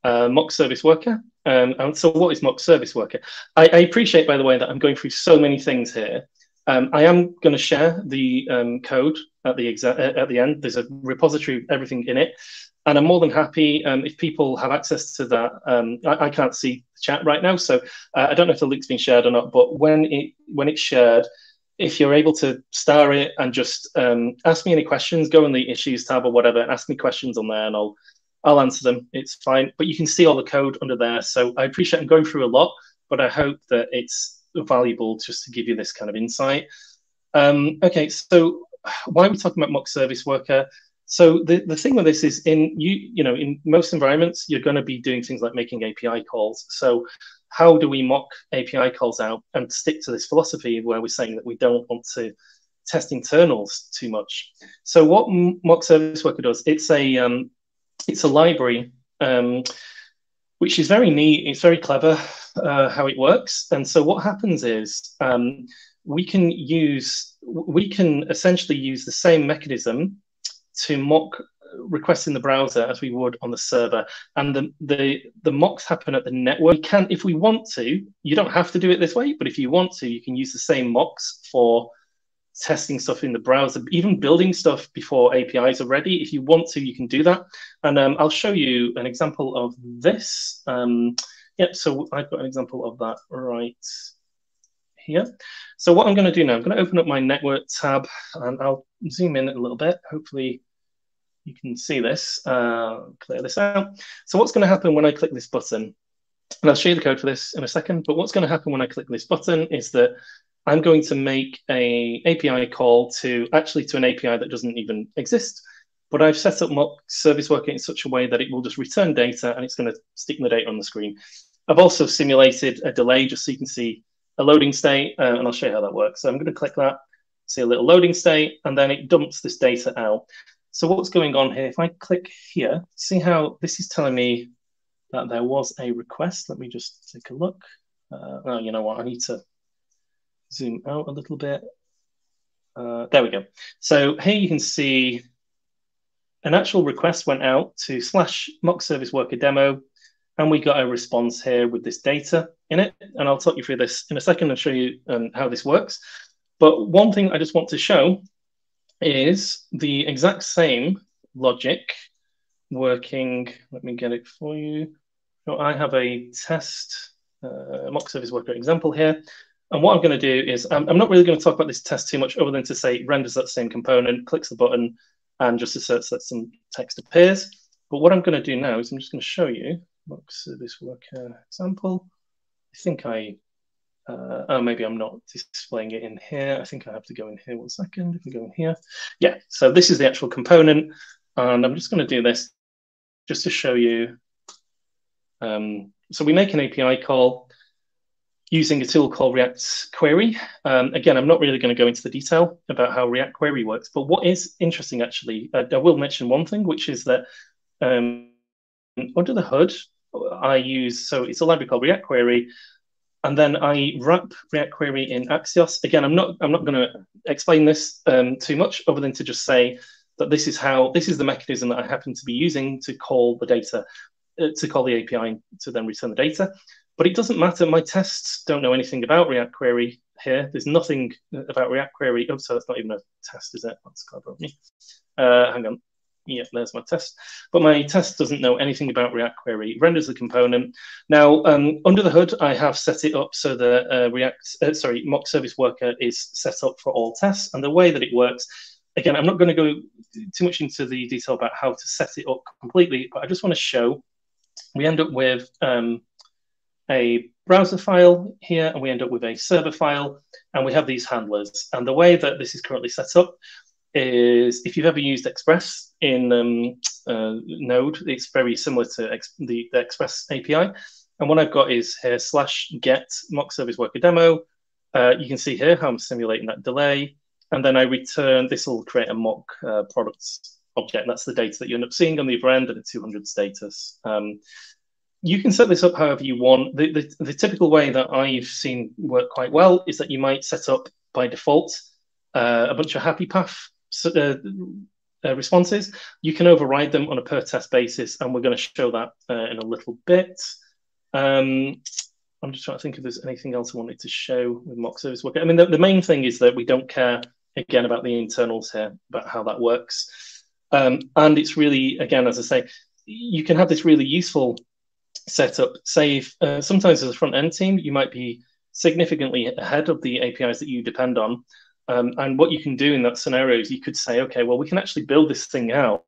uh, mock service worker. Um, and so, what is mock service worker? I, I, appreciate, by the way, that I'm going through so many things here. Um, I am going to share the um, code at the exa- uh, at the end. There's a repository, everything in it, and I'm more than happy um, if people have access to that. Um, I, I, can't see the chat right now, so uh, I don't know if the link's been shared or not. But when it when it's shared, if you're able to star it and just um, ask me any questions, go in the issues tab or whatever, and ask me questions on there, and I'll I'll answer them. It's fine. But you can see all the code under there. So I appreciate I'm going through a lot, but I hope that it's valuable just to give you this kind of insight. Um, okay, so why are we talking about mock service worker? So the, the thing with this is in you you know in most environments you're going to be doing things like making API calls. So how do we mock API calls out and stick to this philosophy where we're saying that we don't want to test internals too much? So what mock service worker does, it's a um, it's a library um, which is very neat. It's very clever uh, how it works. And so what happens is um, we can use, we can essentially use the same mechanism to mock requests in the browser as we would on the server. And the, the, the mocks happen at the network. We can, if we want to, you don't have to do it this way, but if you want to, you can use the same mocks for testing stuff in the browser, even building stuff before APIs are ready. If you want to, you can do that. And um, I'll show you an example of this. Um, yep, so I've got an example of that right here. So what I'm going to do now, I'm going to open up my network tab and I'll zoom in a little bit. Hopefully you can see this, uh, clear this out. So what's going to happen when I click this button? And I'll show you the code for this in a second, but what's going to happen when I click this button is that I'm going to make a API call to actually to an API that doesn't even exist, but I've set up mock service worker in such a way that it will just return data and it's going to stick the data on the screen. I've also simulated a delay just so you can see a loading state, uh, and I'll show you how that works. So I'm going to click that, see a little loading state, and then it dumps this data out. So what's going on here? If I click here, see how this is telling me that there was a request. Let me just take a look. Uh, oh, you know what? I need to zoom out a little bit. Uh, there we go. So here you can see an actual request went out to slash mock service worker demo, and we got a response here with this data in it. And I'll talk you through this in a second and show you um, how this works. But one thing I just want to show is the exact same logic working. Let me get it for you. So I have a test uh, mock service worker example here. And what I'm going to do is, I'm, I'm, not really going to talk about this test too much other than to say it renders that same component, clicks the button, and just asserts that some text appears. But what I'm going to do now is I'm just going to show you mock service worker example. I think I, uh, oh, maybe I'm not displaying it in here. I think I have to go in here one second. If we go in here. Yeah, so this is the actual component. And I'm just going to do this just to show you. Um, so we make an API call using a tool called React Query. Um, again, I'm not really going to go into the detail about how React Query works, but what is interesting actually, uh, I will mention one thing, which is that um, under the hood, I use, so it's a library called React Query, and then I wrap React Query in Axios. Again, I'm not, I'm not going to explain this um, too much other than to just say that this is how, this is the mechanism that I happen to be using to call the data, uh, to call the API to then return the data. But it doesn't matter. My tests don't know anything about React Query here. There's nothing about React Query. Oh, so that's not even a test, is it? That's clever of me. Uh, hang on. Yeah, there's my test. But my test doesn't know anything about React Query. It renders the component. Now, um, under the hood, I have set it up so that uh, React, uh, sorry, mock service worker is set up for all tests. And the way that it works, again, I'm not going to go too much into the detail about how to set it up completely, but I just want to show we end up with um, a browser file here and we end up with a server file and we have these handlers. And the way that this is currently set up is if you've ever used Express in um, uh, Node, it's very similar to the, the, Express API. And what I've got is here slash get mock service worker demo. Uh, you can see here how I'm simulating that delay. And then I return, this will create a mock uh, products object. That's the data that you end up seeing on the other end at the 200 status. Um, you can set this up however you want. The, the, the, typical way that I've seen work quite well is that you might set up by default uh, a bunch of happy path uh, uh, responses. You can override them on a per test basis, and we're going to show that uh, in a little bit. Um, I'm just trying to think if there's anything else I wanted to show with mock service. I mean, the, the main thing is that we don't care again about the internals here, about how that works. Um, and it's really, again, as I say, you can have this really useful setup. Say, if, uh, sometimes as a front end team, you might be significantly ahead of the APIs that you depend on. Um, and what you can do in that scenario is you could say, okay, well, we can actually build this thing out.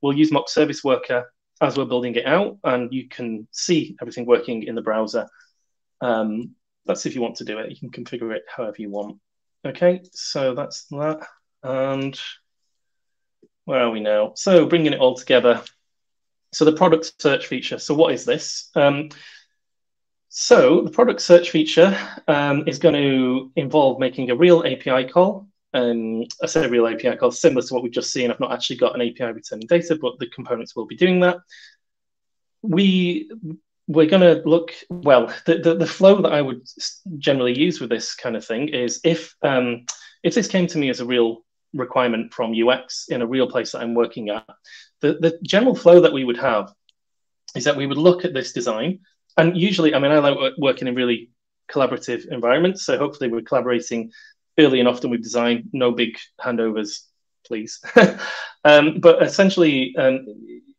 We'll use mock service worker as we're building it out, and you can see everything working in the browser. Um, that's if you want to do it. You can configure it however you want. Okay, so that's that. And where are we now? So bringing it all together. So the product search feature. So what is this? Um, so the product search feature um, is going to involve making a real API call. Um, I say real API call, similar to what we've just seen. I've not actually got an API returning data, but the components will be doing that. We we're going to look well the, the, the flow that i would generally use with this kind of thing is if um, if this came to me as a real requirement from ux in a real place that i'm working at. The, the general flow that we would have is that we would look at this design and usually i mean i like working in really collaborative environments so hopefully we're collaborating early and often with design no big handovers please. Um, but essentially um,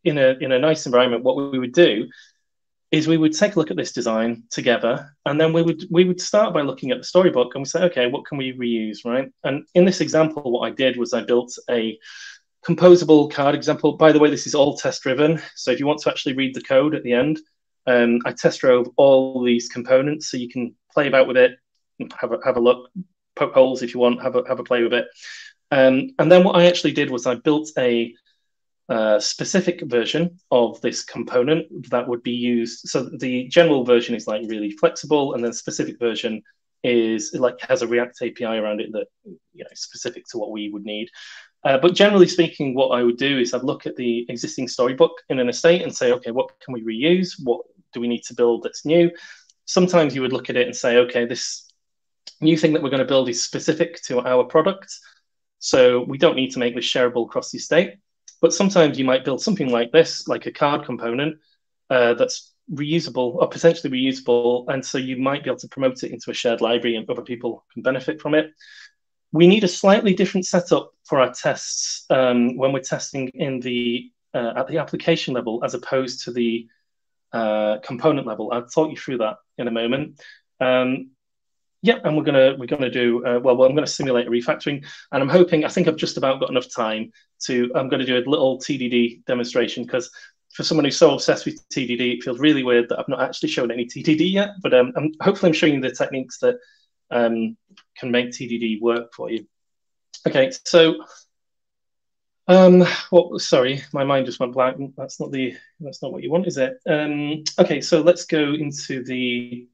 in a in a nice environment what we would do is we would take a look at this design together and then we would we would start by looking at the storybook and we say okay what can we reuse right? And in this example what i did was i built a composable card example. By the way this is all test driven. So if you want to actually read the code at the end um, i test drove all these components. So you can play about with it have a, have a look poke holes if you want have a, have a play with it. Um, and then what i actually did was i built a specific version of this component that would be used. So the general version is like really flexible, and then specific version is like has a React API around it that you know specific to what we would need. Uh, but generally speaking, what I would do is I'd look at the existing storybook in an estate and say, okay, what can we reuse? What do we need to build that's new? Sometimes you would look at it and say, okay, this new thing that we're going to build is specific to our product. So we don't need to make this shareable across the estate. But sometimes you might build something like this, like a card component uh, that's reusable or potentially reusable. And so you might be able to promote it into a shared library and other people can benefit from it. We need a slightly different setup for our tests um, when we're testing in the uh, at the application level as opposed to the uh, component level. I'll talk you through that in a moment. Um, yeah, and we're gonna we're gonna do uh, well. I'm gonna simulate a refactoring, and I'm hoping. I think I've just about got enough time to. I'm going to do a little TDD demonstration because for someone who's so obsessed with TDD, it feels really weird that I've not actually shown any TDD yet. But um, I'm hopefully I'm showing you the techniques that um, can make TDD work for you. Okay, so um, well, sorry, my mind just went blank. That's not the that's not what you want, is it? Um, okay, so let's go into the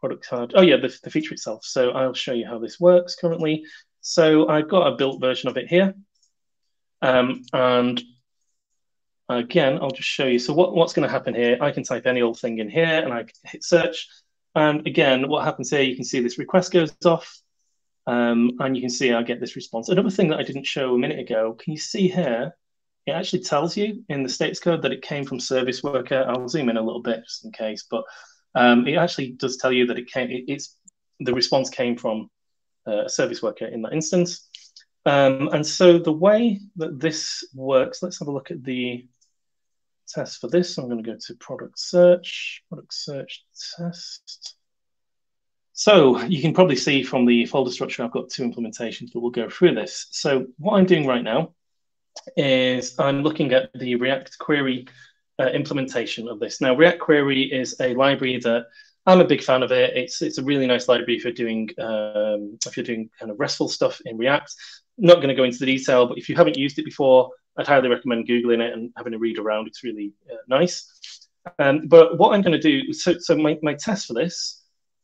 product card. Oh yeah, the, the feature itself. So I'll show you how this works currently. So I've got a built version of it here. Um, and again, I'll just show you. So what, what's going to happen here, I can type any old thing in here and I can hit search. And again, what happens here, you can see this request goes off um, and you can see I get this response. Another thing that I didn't show a minute ago, can you see here, it actually tells you in the status code that it came from service worker. I'll zoom in a little bit just in case, but um, it actually does tell you that it came, it, it's the response came from uh, a service worker in that instance. Um, and so the way that this works, let's have a look at the test for this. I'm going to go to product search, product search test. So you can probably see from the folder structure, I've got two implementations, but we'll go through this. So what I'm doing right now is I'm looking at the React query uh, implementation of this. Now, React Query is a library that I'm a big fan of it. It's it's a really nice library if you're doing um, if you're doing kind of RESTful stuff in React. Not going to go into the detail, but if you haven't used it before, I'd highly recommend googling it and having a read around. It's really uh, nice. Um, but what I'm going to do, so so my, my test for this,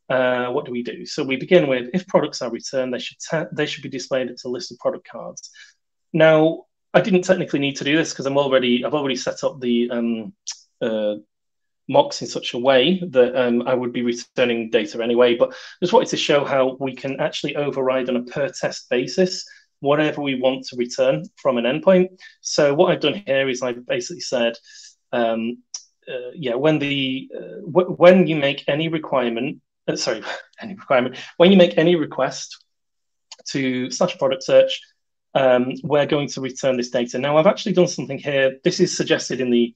uh, what do we do? So we begin with if products are returned, they should they should be displayed as a list of product cards. Now I didn't technically need to do this because I'm already I've already set up the um, uh, mocks in such a way that um, I would be returning data anyway. But just wanted to show how we can actually override on a per test basis whatever we want to return from an endpoint. So what I've done here is I've basically said, um, uh, yeah, when the uh, when you make any requirement, uh, sorry, any requirement, when you make any request to slash product search um, we're going to return this data. Now, I've actually done something here. This is suggested in the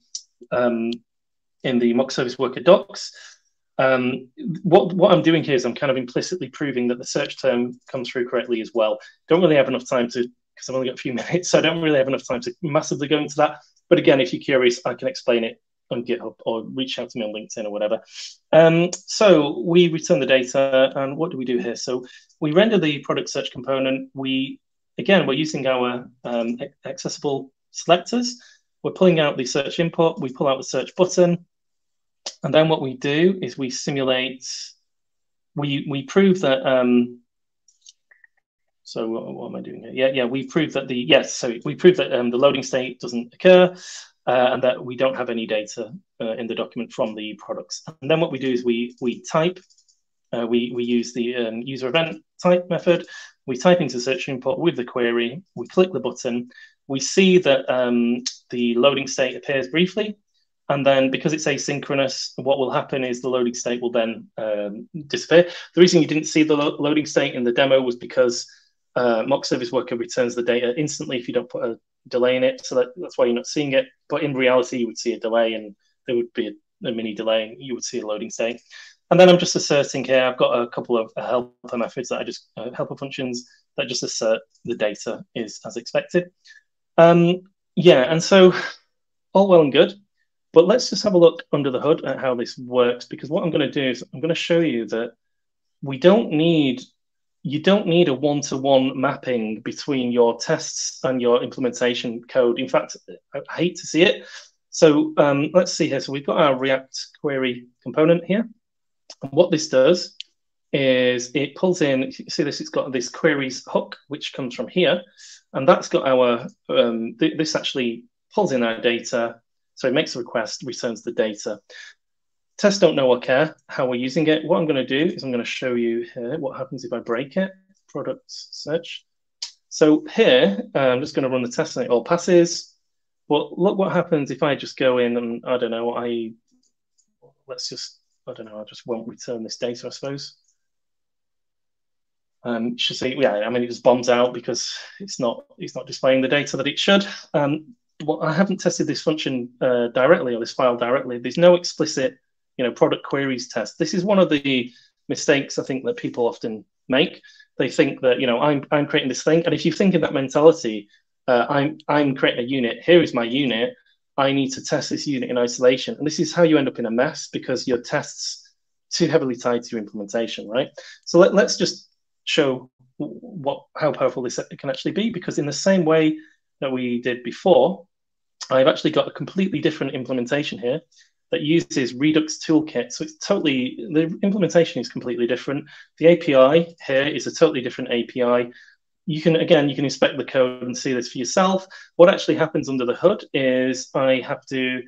um, in the mock service worker docs. Um, what, what I'm doing here is I'm kind of implicitly proving that the search term comes through correctly as well. Don't really have enough time to, because I've only got a few minutes, so I don't really have enough time to massively go into that. But again, if you're curious, I can explain it on GitHub or reach out to me on LinkedIn or whatever. Um, so we return the data, and what do we do here? So we render the product search component. We again, we're using our um, accessible selectors. We're pulling out the search input, we pull out the search button, and then what we do is we simulate, we, we prove that, um, so what, what, am I doing here? Yeah, yeah, we prove that the, yes, so we prove that um, the loading state doesn't occur. uh, and that we don't have any data uh, in the document from the products. And then what we do is we, we type, uh, we, we use the um, user event type method, we type into search input with the query, we click the button, we see that um, the loading state appears briefly, and then because it's asynchronous, what will happen is the loading state will then um, disappear. The reason you didn't see the lo loading state in the demo was because uh, mock service worker returns the data instantly if you don't put a delay in it. So that, that's why you're not seeing it. But in reality, you would see a delay and there would be a, a mini delay and you would see a loading state. And then I'm just asserting here, I've got a couple of helper methods that I just, uh, helper functions that just assert the data is as expected. Um, yeah, and so all well and good. But let's just have a look under the hood at how this works, because what I'm going to do is I'm going to show you that we don't need you don't need a one-to-one mapping between your tests and your implementation code. In fact, I hate to see it. So um, let's see here. So we've got our React query component here. What this does is it pulls in, see this, it's got this queries hook, which comes from here. And that's got our, um, th this actually pulls in our data. So it makes a request, returns the data. Tests don't know or care how we're using it. What I'm going to do is I'm going to show you here what happens if I break it. product search. So here, I'm just going to run the test and it all passes. But look what happens if I just go in and, I don't know, I, let's just, I don't know, I just won't return this data, I suppose. Um, should say, yeah, I mean, it just bombs out because it's not, it's not displaying the data that it should. Um, well, I haven't tested this function uh, directly or this file directly. There's no explicit you know, product queries test. This is one of the mistakes I think that people often make. They think that you know I'm I'm creating this thing, and if you think in that mentality, uh, I'm I'm creating a unit. Here is my unit. I need to test this unit in isolation, and this is how you end up in a mess because your tests too heavily tied to your implementation, right? So let, let's just show what how powerful this can actually be because in the same way that we did before, I've actually got a completely different implementation here that uses Redux Toolkit. So it's totally, the implementation is completely different. The API here is a totally different API. You can, again, you can inspect the code and see this for yourself. What actually happens under the hood is I have to,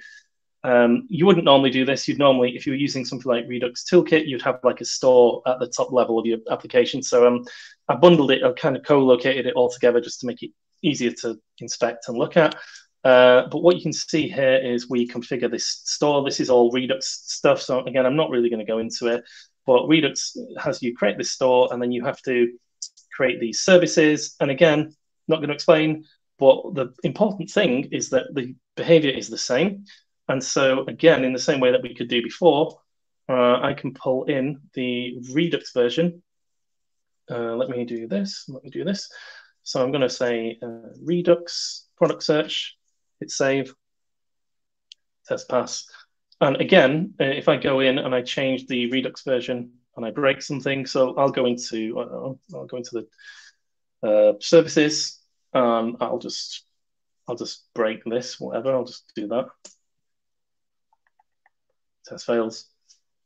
um, you wouldn't normally do this. You'd normally, if you were using something like Redux Toolkit, you'd have like a store at the top level of your application. So um, I bundled it, I kind of co-located it all together just to make it easier to inspect and look at. Uh, but what you can see here is we configure this store. This is all Redux stuff. So again, I'm not really going to go into it, but Redux has you create this store and then you have to create these services. And again, not going to explain, but the important thing is that the behavior is the same. And so again, in the same way that we could do before, uh, I can pull in the Redux version. Uh, let me do this. Let me do this. So I'm going to say uh, Redux product search hit save, test pass. And again, uh, if I go in and I change the Redux version and I break something, so I'll go into I'll go into the uh, services and I'll just I'll just break this, whatever. I'll just do that. Test fails.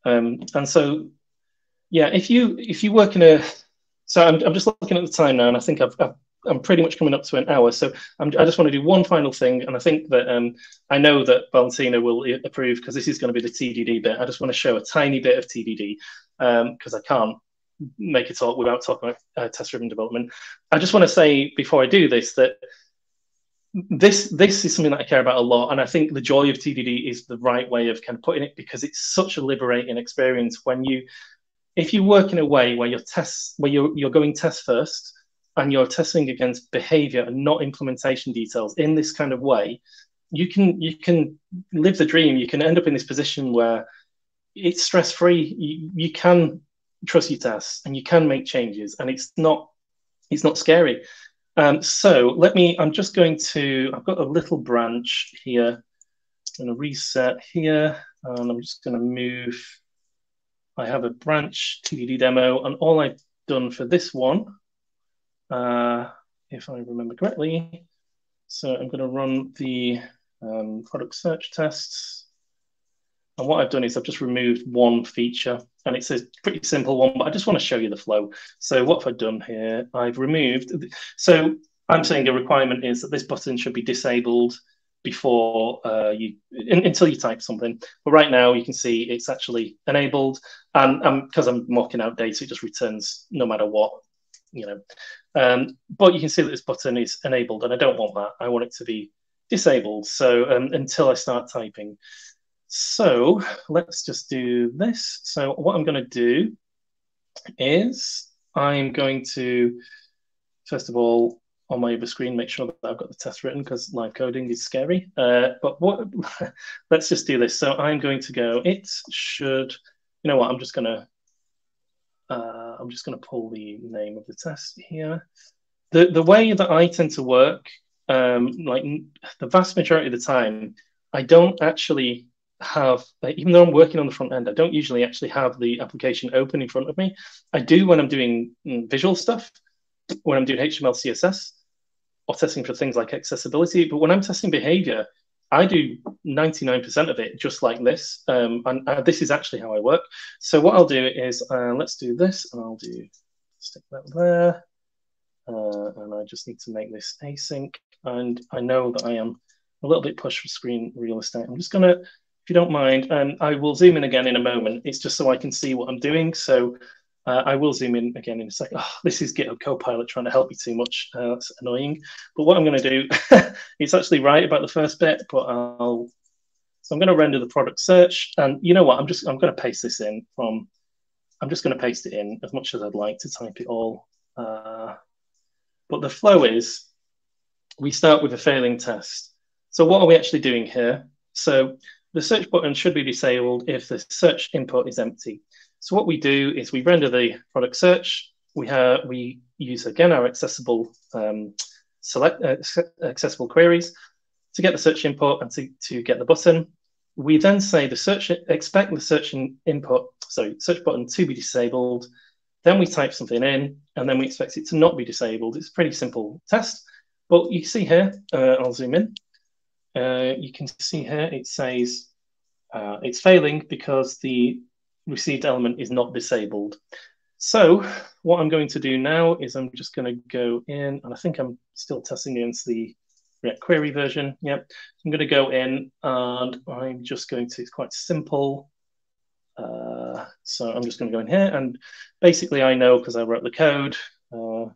Um, and so, yeah, if you if you work in a so I'm, I'm just looking at the time now, and I think I've, I've I'm pretty much coming up to an hour, so I'm, i just want to do one final thing, and I think that um, I know that Valentina will approve because this is going to be the TDD bit. I just want to show a tiny bit of TDD because um, I can't make it talk without talking about uh, test-driven development. I just want to say before I do this that this this is something that I care about a lot, and I think the joy of TDD is the right way of kind of putting it because it's such a liberating experience when you if you work in a way where your tests where you're, you're going test first and you're testing against behavior and not implementation details in this kind of way, you can you can live the dream. You can end up in this position where it's stress free. You, you can trust your tests and you can make changes, and it's not it's not scary. Um, so let me. I'm just going to. I've got a little branch here. I'm going to reset here, and I'm just going to move. I have a branch TDD demo, and all I've done for this one uh, if I remember correctly. So I'm going to run the um, product search tests. And what I've done is I've just removed one feature and it's a pretty simple one, but I just want to show you the flow. So what have I done here? I've removed, so I'm saying a requirement is that this button should be disabled before uh, you in, until you type something. But right now you can see it's actually enabled, and because I'm mocking out data, it just returns no matter what, you know. Um, but you can see that this button is enabled, and I don't want that. I want it to be disabled. So um, until I start typing. So let's just do this. So what I'm going to do is I'm going to, first of all, on my other screen, make sure that I've got the test written because live coding is scary. Uh, but what? let's just do this. So I'm going to go. It should. You know what? I'm just gonna. Uh, I'm just gonna pull the name of the test here. The the way that I tend to work, um, like the vast majority of the time, I don't actually have, even though I'm working on the front end, I don't usually actually have the application open in front of me. I do when I'm doing mm, visual stuff, when I'm doing HTML, CSS, or testing for things like accessibility. But when I'm testing behavior, I do 99% of it just like this. Um, and uh, this is actually how I work. So what I'll do is, uh, let's do this, and I'll do, stick that there. Uh, and I just need to make this async. And I know that I am a little bit pushed for screen real estate. I'm just going to if you don't mind, um, I will zoom in again in a moment. It's just so I can see what I'm doing. So uh, I will zoom in again in a second. Oh, this is GitHub Copilot trying to help me too much. Uh, that's annoying. But what I'm going to do, it's actually right about the first bit, but I'll. So I'm going to render the product search, and you know what? I'm just I'm going to paste this in from. I'm just going to paste it in as much as I'd like to type it all. Uh, but the flow is, we start with a failing test. So what are we actually doing here? So the search button should be disabled if the search input is empty. So what we do is we render the product search. We have we use again our accessible um, select uh, accessible queries to get the search input and to, to get the button. We then say the search expect the search input, sorry, search button to be disabled. Then we type something in, and then we expect it to not be disabled. It's a pretty simple test. But you see here, uh, I'll zoom in. Uh, you can see here it says uh, it's failing because the received element is not disabled. So what I'm going to do now is I'm just going to go in, and I think I'm still testing against the React query version. Yep. I'm going to go in and I'm just going to, it's quite simple. Uh, so I'm just going to go in here and basically I know because I wrote the code, uh,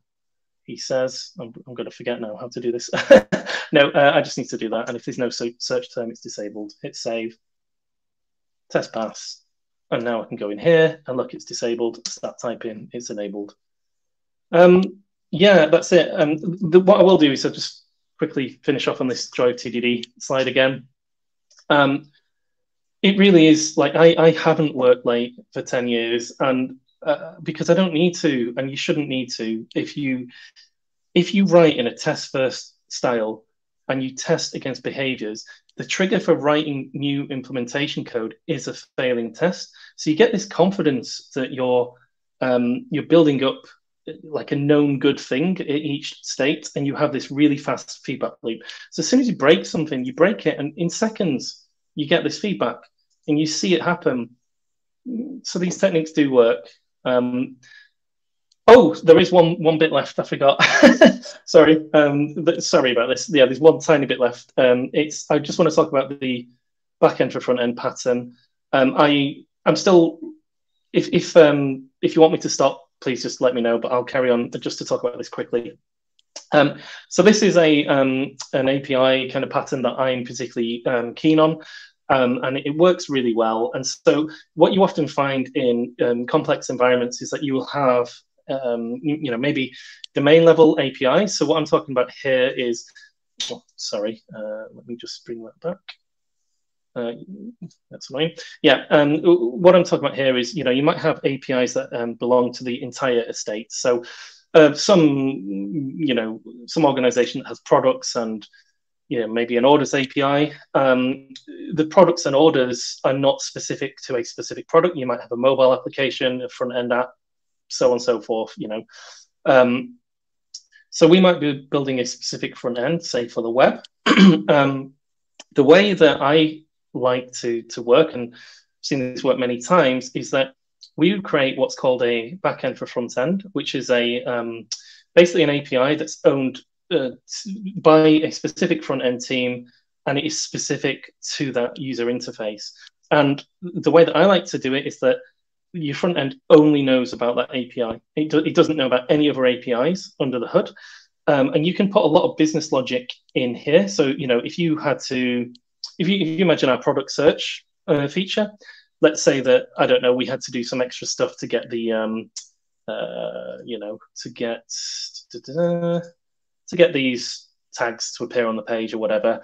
he says, I'm, I'm going to forget now how to do this. no, uh, I just need to do that. And if there's no search term, it's disabled. Hit save, test pass. And now I can go in here and look, it's disabled. Start typing, it's enabled. Um, yeah, that's it. Um, the, what I will do is I'll just quickly finish off on this Drive TDD slide again. Um, it really is like I, I haven't worked late for 10 years and uh, because I don't need to, and you shouldn't need to. If you if you write in a test first style and you test against behaviors, the trigger for writing new implementation code is a failing test. So you get this confidence that you're um, you're building up like a known good thing at each state, and you have this really fast feedback loop. So as soon as you break something, you break it, and in seconds you get this feedback, and you see it happen. So these techniques do work. Um, oh, there is one one bit left. I forgot. sorry, um, but, sorry about this. Yeah, there's one tiny bit left. Um, it's I just want to talk about the back end for front end pattern. Um, I I'm still if if um, if you want me to stop, please just let me know. But I'll carry on just to talk about this quickly. Um, so this is a um, an API kind of pattern that I'm particularly um, keen on um, and it works really well. And so, what you often find in um, complex environments is that you will have, um, you, know, maybe domain level APIs. So what I'm talking about here is, oh, sorry, uh, let me just bring that back. Uh, that's annoying. Yeah, um, what I'm talking about here is, you know, you might have APIs that um, belong to the entire estate. So uh, some, you know, some organization that has products and you know, maybe an orders API. Um, the products and orders are not specific to a specific product. You might have a mobile application, a front end app, so on and so forth. You know, um, so we might be building a specific front end, say for the web. um, the way that I like to to work, and seen this work many times, is that we create what's called a backend for front end, which is a um, basically an API that's owned by a specific front end team and it is specific to that user interface. And the way that I like to do it is that your front end only knows about that API. It, do, it doesn't know about any other APIs under the hood. Um, and you can put a lot of business logic in here. So, you know, if you had to, if you, if you imagine our product search uh, feature, let's say that, I don't know, we had to do some extra stuff to get the, um, uh, you know, to get, to get these tags to appear on the page or whatever.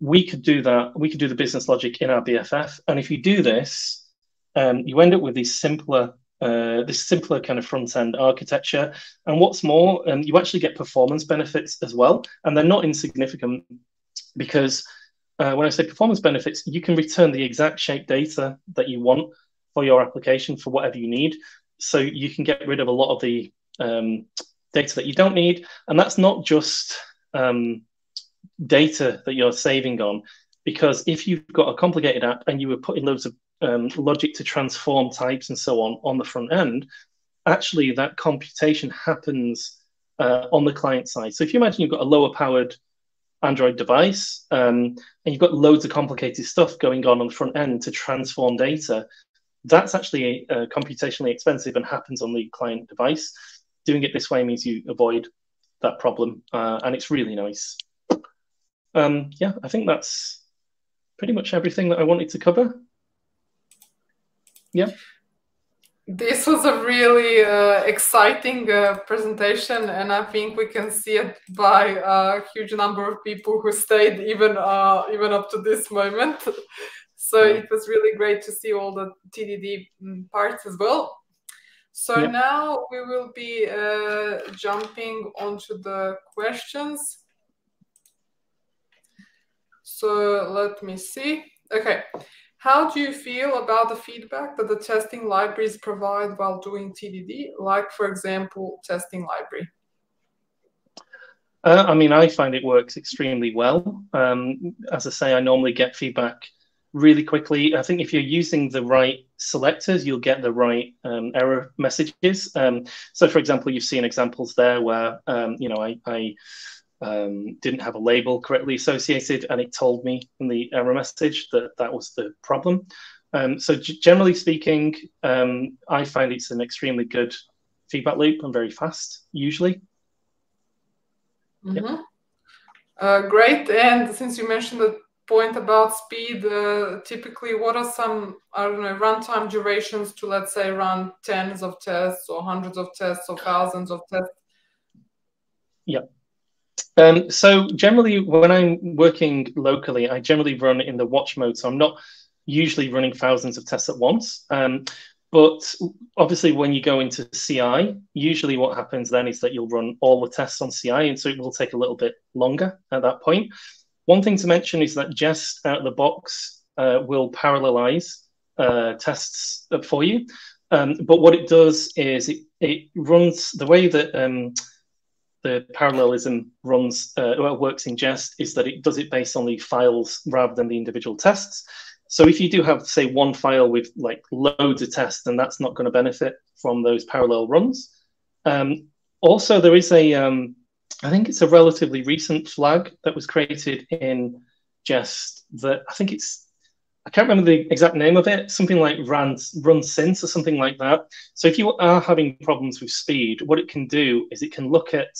We could do that. We could do the business logic in our BFF. And if you do this, um, you end up with these simpler uh, this simpler kind of front end architecture. And what's more, um, you actually get performance benefits as well. And they're not insignificant because uh, when I say performance benefits, you can return the exact shape data that you want for your application for whatever you need. So you can get rid of a lot of the um, data that you don't need. And that's not just um, data that you're saving on, because if you've got a complicated app and you were putting loads of um, logic to transform types and so on on the front end, actually that computation happens uh, on the client side. So if you imagine you've got a lower powered Android device um, and you've got loads of complicated stuff going on on the front end to transform data, that's actually uh, computationally expensive and happens on the client device. Doing it this way means you avoid that problem, uh, and it's really nice. Um, yeah, I think that's pretty much everything that I wanted to cover. Yeah. This was a really uh, exciting uh, presentation, and I think we can see it by a huge number of people who stayed even uh, even up to this moment. so it was really great to see all the TDD mm, parts as well. So yeah. now we will be uh, jumping onto the questions. So let me see. Okay. How do you feel about the feedback that the testing libraries provide while doing TDD, like, for example, testing library? Uh, I mean, I find it works extremely well. Um, as I say, I normally get feedback really quickly. I think if you're using the right selectors, you'll get the right um, error messages. Um, so, for example, you've seen examples there where, um, you know, I, I um, didn't have a label correctly associated, and it told me in the error message that that was the problem. Um, so generally speaking, um, I find it's an extremely good feedback loop and very fast, usually. Mm -hmm. yep. uh, great. And since you mentioned the point about speed, uh, typically, what are some I don't know runtime durations to let's say run tens of tests or hundreds of tests or thousands of tests? Yeah. Um, so generally, when I'm working locally, I generally run in the watch mode. So I'm not usually running thousands of tests at once. Um, but obviously, when you go into CI, usually what happens then is that you'll run all the tests on CI, and so it will take a little bit longer at that point. One thing to mention is that Jest out of the box uh, will parallelize uh, tests for you. Um, but what it does is it, it runs the way that um, the parallelism runs uh, well, works in Jest is that it does it based on the files rather than the individual tests. So if you do have, say, one file with like loads of tests, then that's not going to benefit from those parallel runs. Um, also, there is a, um, I think it's a relatively recent flag that was created in Jest that I think it's, I can't remember the exact name of it, something like run, run since or something like that. So if you are having problems with speed, what it can do is it can look at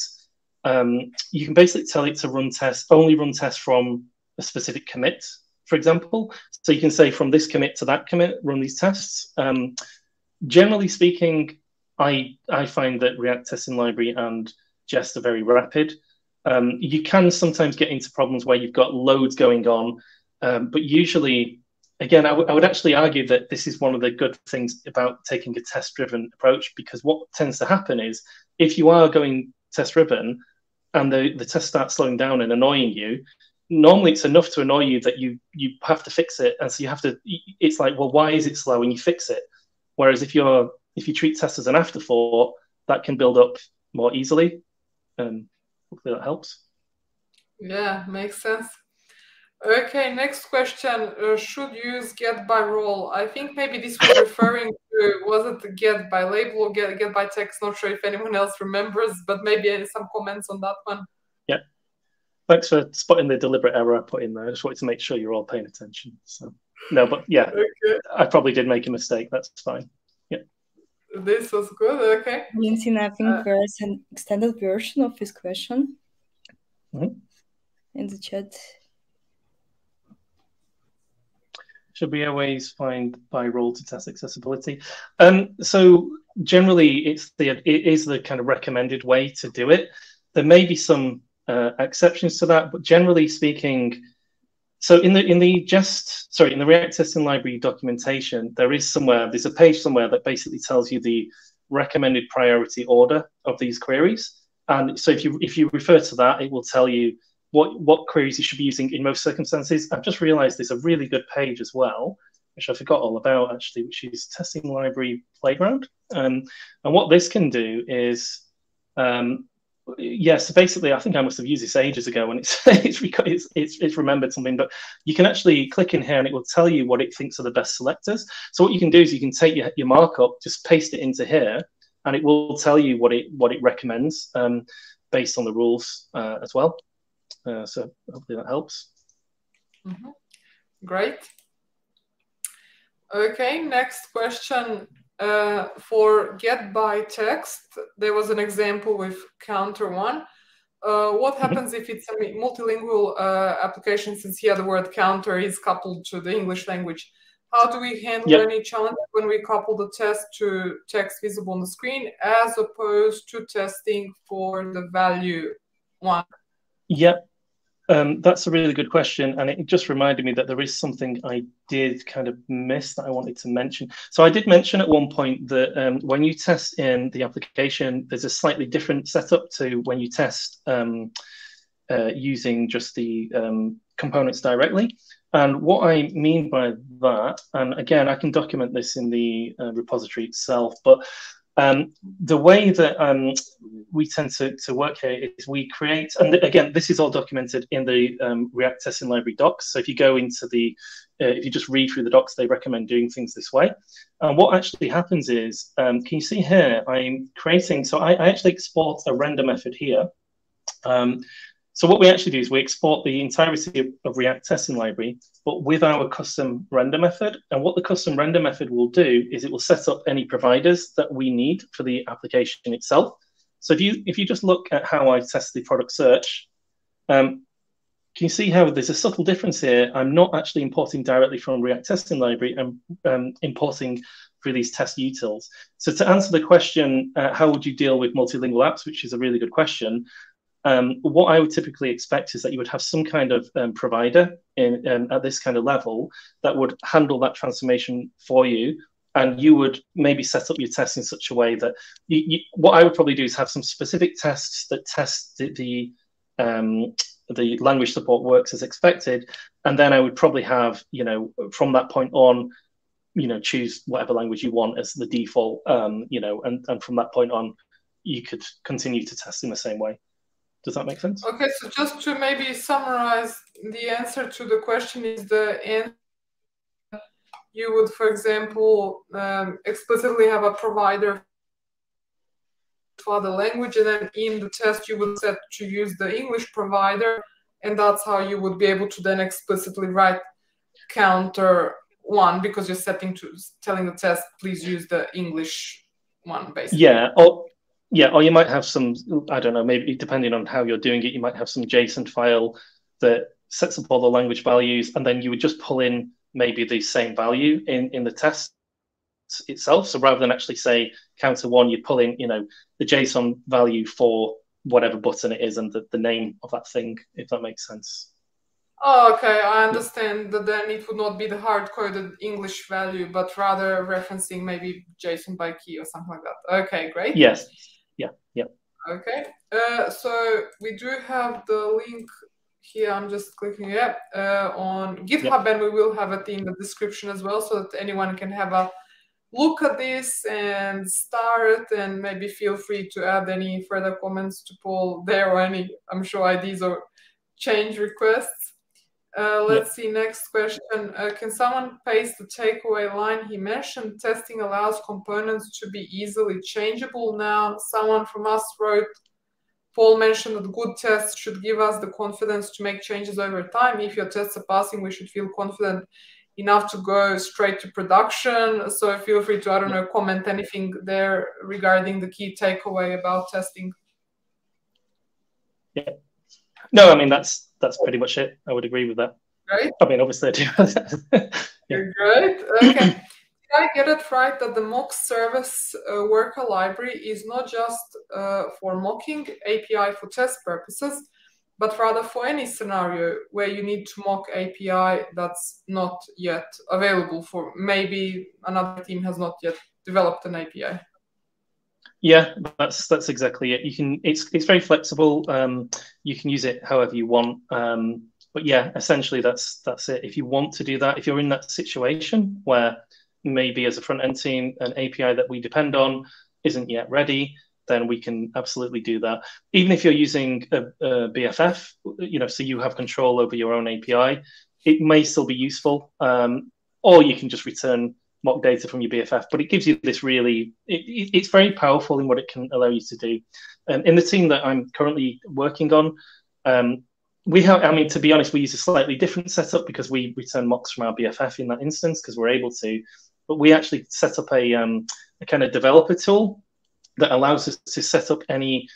um, you can basically tell it to run tests, only run tests from a specific commit, for example. So you can say from this commit to that commit, run these tests. Um, generally speaking, I, I find that React Testing Library and Jest are very rapid. Um, you can sometimes get into problems where you've got loads going on, um, but usually, again, I, I would actually argue that this is one of the good things about taking a test-driven approach because what tends to happen is if you are going test-driven, and the, the test starts slowing down and annoying you, normally it's enough to annoy you that you you have to fix it. And so you have to it's like, well, why is it slow? And you fix it. Whereas if you're if you treat tests as an afterthought, that can build up more easily. And hopefully that helps. Yeah, makes sense. Okay, next question. Uh, should use get by role? I think maybe this was referring to, was it get by label or get, get by text? Not sure if anyone else remembers, but maybe some comments on that one. Yeah. thanks for spotting the deliberate error I put in there. I just wanted to make sure you're all paying attention. So no, but yeah, okay. I probably did make a mistake. That's fine. Yeah. This was good. Okay. Valentina, I think uh, there's an extended version of this question mm-hmm. in the chat. Should we always find by role to test accessibility? Um, so generally, it's the it is the kind of recommended way to do it. There may be some uh, exceptions to that, but generally speaking, so in the in the Jest sorry in the React testing library documentation, there is somewhere there's a page somewhere that basically tells you the recommended priority order of these queries. And so if you if you refer to that, it will tell you what what queries you should be using in most circumstances. I've just realized there's a really good page as well, which I forgot all about actually, which is testing library playground. Um, and what this can do is um, yeah, so basically, I think I must have used this ages ago, and it's it's, it's it's it's remembered something. But you can actually click in here, and it will tell you what it thinks are the best selectors. So what you can do is you can take your, your markup, just paste it into here, and it will tell you what it what it recommends um, based on the rules uh, as well. Uh, so hopefully that helps. Mm -hmm. Great. Okay, next question uh, for get by text, there was an example with counter one. Uh, what mm-hmm. happens if it's a multilingual uh, application since here the word counter is coupled to the English language? How do we handle yep. any challenge when we couple the test to text visible on the screen as opposed to testing for the value one? Yep. Um, that's a really good question, and it just reminded me that there is something I did kind of miss that I wanted to mention. So I did mention at one point that um, when you test in the application, there's a slightly different setup to when you test um, uh, using just the um, components directly. And what I mean by that, and again, I can document this in the uh, repository itself, but um, the way that um, we tend to, to work here is we create, and again, this is all documented in the um, React Testing Library docs. So if you go into the, uh, if you just read through the docs, they recommend doing things this way. And what actually happens is, um, can you see here, I'm creating, so I, I actually export a render method here. So what we actually do is we export the entirety of, of, React testing library, but with our custom render method. And what the custom render method will do is it will set up any providers that we need for the application itself. So if you if you just look at how I test the product search, um, can you see how there's a subtle difference here? I'm not actually importing directly from React testing library. I'm um, importing through these test utils. So to answer the question, uh, how would you deal with multilingual apps, which is a really good question, um, what I would typically expect is that you would have some kind of um, provider in, um, at this kind of level that would handle that transformation for you. And you would maybe set up your tests in such a way that you, you, what I would probably do is have some specific tests that test the, the, um, the language support works as expected. And then I would probably have, you know, from that point on, you know, choose whatever language you want as the default, um, you know, and, and from that point on, you could continue to test in the same way. Does that make sense? Okay, so just to maybe summarize, the answer to the question is the answer. You would, for example, um, explicitly have a provider for the language, and then in the test you would set to use the English provider, and that's how you would be able to then explicitly write counter one because you're setting to telling the test, please use the English one, basically. Yeah. Yeah, or you might have some, I don't know, maybe depending on how you're doing it, you might have some JSON file that sets up all the language values, and then you would just pull in maybe the same value in, in the test itself. So rather than actually say counter one, you'd pull in, you know, the JSON value for whatever button it is and the, the name of that thing, if that makes sense. Oh, okay, I understand that then it would not be the hard-coded English value, but rather referencing maybe JSON by key or something like that. Okay, great. Yes. Yeah, yeah. Okay, uh, so we do have the link here. I'm just clicking it uh, on GitHub, and we will have it in the description as well, so that anyone can have a look at this and start, and maybe feel free to add any further comments to Paul there or any, I'm sure, ideas or change requests. Uh, let's see, next question. Uh, can someone paste the takeaway line? He mentioned testing allows components to be easily changeable now. Someone from us wrote Paul mentioned that good tests should give us the confidence to make changes over time. If your tests are passing, we should feel confident enough to go straight to production. So feel free to, I don't know, comment anything there regarding the key takeaway about testing. Yeah. No, I mean that's that's pretty much it. I would agree with that. Right. I mean, obviously I do. yeah. Great. Okay. Did I get it right that the mock service uh, worker library is not just uh, for mocking API for test purposes, but rather for any scenario where you need to mock API that's not yet available for maybe another team has not yet developed an API. Yeah, that's that's exactly it. You can it's it's very flexible. Um, you can use it however you want. Um, but yeah, essentially that's that's it. If you want to do that, if you're in that situation where maybe as a front end team an API that we depend on isn't yet ready, then we can absolutely do that. Even if you're using a, a, BFF, you know, so you have control over your own API, it may still be useful. Um, or you can just return mock data from your BFF, but it gives you this really, it, it, it's very powerful in what it can allow you to do. Um, in the team that I'm currently working on, um, we have, I mean, to be honest, we use a slightly different setup because we return mocks from our BFF in that instance because we're able to, but we actually set up a, um, a kind of developer tool that allows us to set up any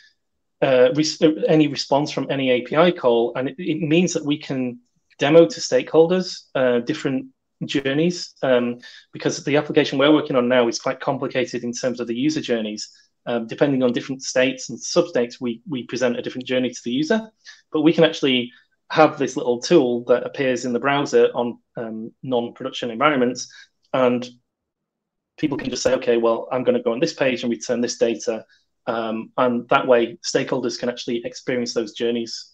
uh, res- any response from any API call, and it, it, means that we can demo to stakeholders uh, different journeys um, because the application we're working on now is quite complicated in terms of the user journeys. Um, depending on different states and substates, we we present a different journey to the user, but we can actually have this little tool that appears in the browser on um, non-production environments and people can just say, okay, well, I'm going to go on this page and return this data. Um, and that way, stakeholders can actually experience those journeys.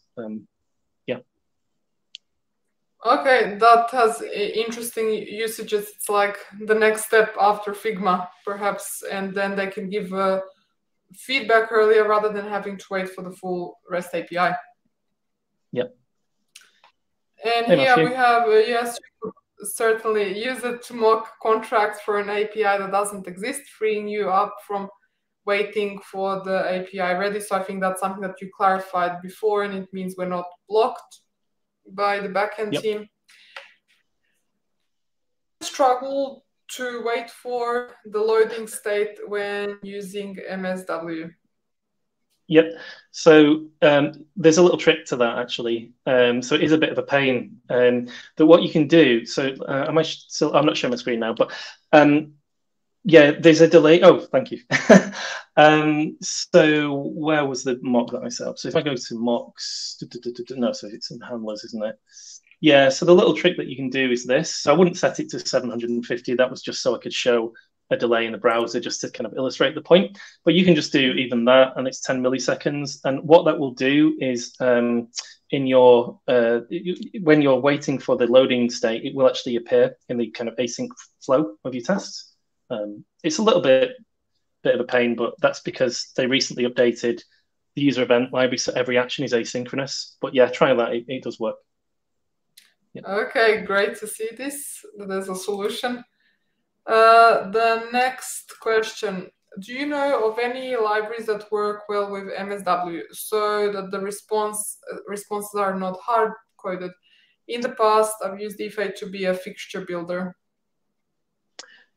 Okay, that has interesting usages. It's like the next step after Figma, perhaps, and then they can give uh, feedback earlier rather than having to wait for the full REST API. Yep. And hey, here we have, uh, yes, certainly use it to mock contracts for an API that doesn't exist, freeing you up from waiting for the API ready. So I think that's something that you clarified before, and it means we're not blocked by the backend yep. team. Struggle to wait for the loading state when using MSW. Yep. So um, there's a little trick to that actually. Um, so it is a bit of a pain. Um, but what you can do. So uh, am I still? I'm not showing my screen now, but um, yeah, there's a delay. Oh, thank you. um, so where was the mock that I set up? So if I go to mocks, no, so it's in handlers, isn't it? Yeah. So the little trick that you can do is this. So I wouldn't set it to 750. That was just so I could show a delay in the browser just to kind of illustrate the point. But you can just do even that, and it's 10 milliseconds. And what that will do is um, in your uh, when you're waiting for the loading state, it will actually appear in the kind of async flow of your tests. Um, it's a little bit bit of a pain, but that's because they recently updated the user event library, so every action is asynchronous. But yeah, try that; it, it does work. Yeah. Okay, great to see this. There's a solution. Uh, the next question. Do you know of any libraries that work well with MSW so that the response uh, responses are not hard coded? In the past, I've used DFA to be a fixture builder.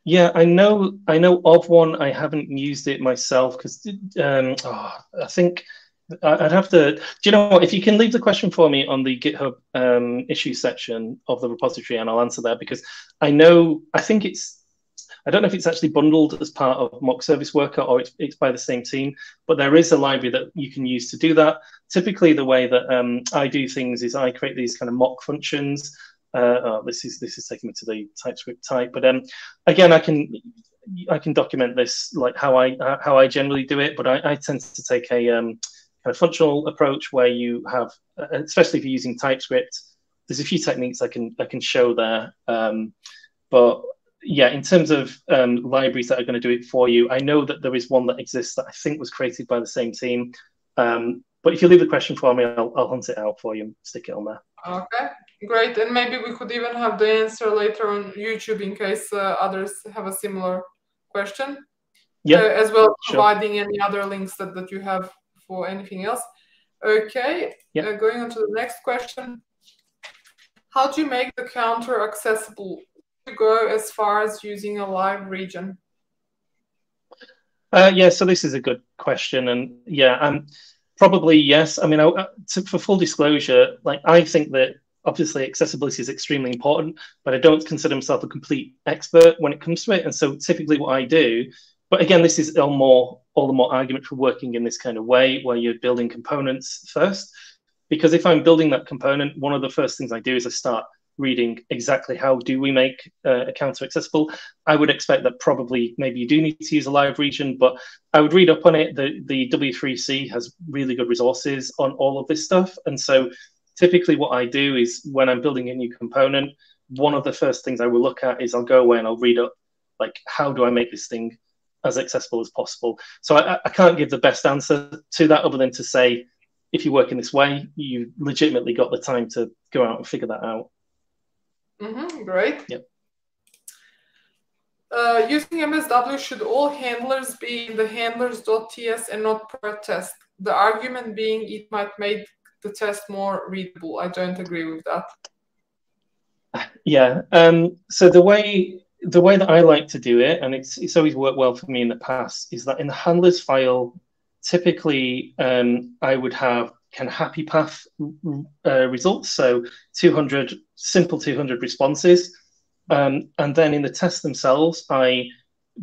Yeah, I know. I know of one. I haven't used it myself because um, oh, I think I'd have to. Do you know what? If you can leave the question for me on the GitHub um, issue section of the repository, and I'll answer that because I know. I think it's I don't know if it's actually bundled as part of Mock Service Worker or it's, it's by the same team, but there is a library that you can use to do that. Typically, the way that um, I do things is I create these kind of mock functions. Uh, oh, this is this is taking me to the TypeScript type, but um, again, I can I can document this like how I how I generally do it, but I, I tend to take a um, kind of functional approach where you have, uh, especially if you're using TypeScript, there's a few techniques I can I can show there, um, but yeah, in terms of um, libraries that are going to do it for you, I know that there is one that exists that I think was created by the same team. Um, but if you leave the question for me, I'll, I'll, hunt it out for you and stick it on there. Okay, great. And maybe we could even have the answer later on YouTube in case uh, others have a similar question. Yeah. Uh, as well, providing any other links that, that you have for anything else. Okay, yeah. Uh, going on to the next question. How do you make the counter accessible? To go as far as using a live region? Uh, yeah, so this is a good question, and yeah, um, probably yes. I mean, I, to, for full disclosure, like I think that obviously accessibility is extremely important, but I don't consider myself a complete expert when it comes to it. And so typically, what I do, but again, this is all more all the more argument for working in this kind of way, where you're building components first. Because if I'm building that component, one of the first things I do is I start reading exactly how do we make uh, a counter accessible. I would expect that probably maybe you do need to use a live region, but I would read up on it. The, the W3C has really good resources on all of this stuff. And so typically what I do is when I'm building a new component, one of the first things I will look at is I'll go away and I'll read up like how do I make this thing as accessible as possible. So I, I can't give the best answer to that other than to say if you work in this way, you legitimately got the time to go out and figure that out. Mm-hmm, great. Yep. Uh, using MSW, should all handlers be in the handlers.ts and not per test? The argument being it might make the test more readable. I don't agree with that. Yeah. Um, so the way the way that I like to do it, and it's it's always worked well for me in the past, is that in the handlers file, typically um, I would have kind of happy path uh, results. So 200 simple 200 responses. Um, and then in the tests themselves, I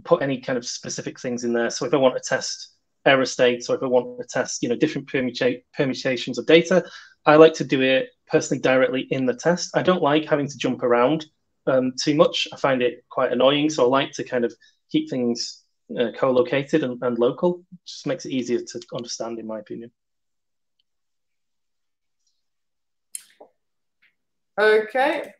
put any kind of specific things in there. So if I want to test error states or if I want to test, you know, different permuta permutations of data, I like to do it personally directly in the test. I don't like having to jump around um, too much. I find it quite annoying. So I like to kind of keep things uh, co-located and, and local. Just makes it easier to understand, in my opinion. Okay.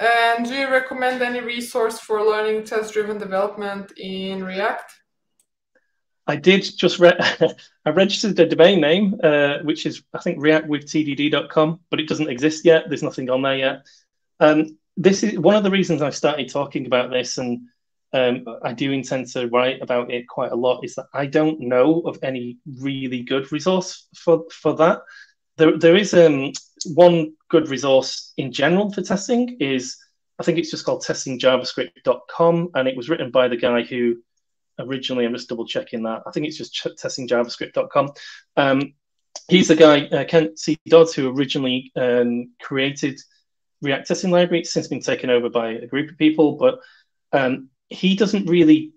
And do you recommend any resource for learning test-driven development in React? I did just re- I registered a domain name, uh, which is I think reactwithtdd.com, but it doesn't exist yet. There's nothing on there yet. Um, this is one of the reasons I've started talking about this, and um, I do intend to write about it quite a lot. Is that I don't know of any really good resource for for that. There, there is um, one good resource in general for testing is I think it's just called testingjavascript.com, and it was written by the guy who originally, I'm just double checking that. I think it's just testingjavascript.com. Um, he's the guy, uh, Kent C. Dodds, who originally um, created React Testing Library. It's since been taken over by a group of people, but um, he doesn't really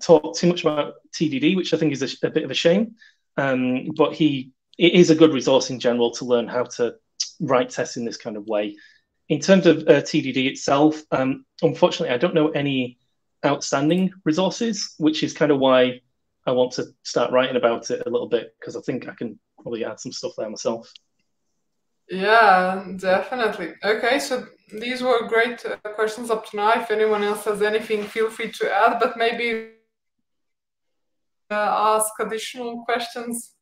talk too much about TDD, which I think is a, a bit of a shame. Um, but he it is a good resource in general to learn how to write tests in this kind of way. In terms of uh, TDD itself, um, unfortunately, I don't know any outstanding resources, which is kind of why I want to start writing about it a little bit because I think I can probably add some stuff there myself. Yeah, definitely. Okay, so these were great uh, questions up to now. If anyone else has anything, feel free to add, but maybe uh, ask additional questions.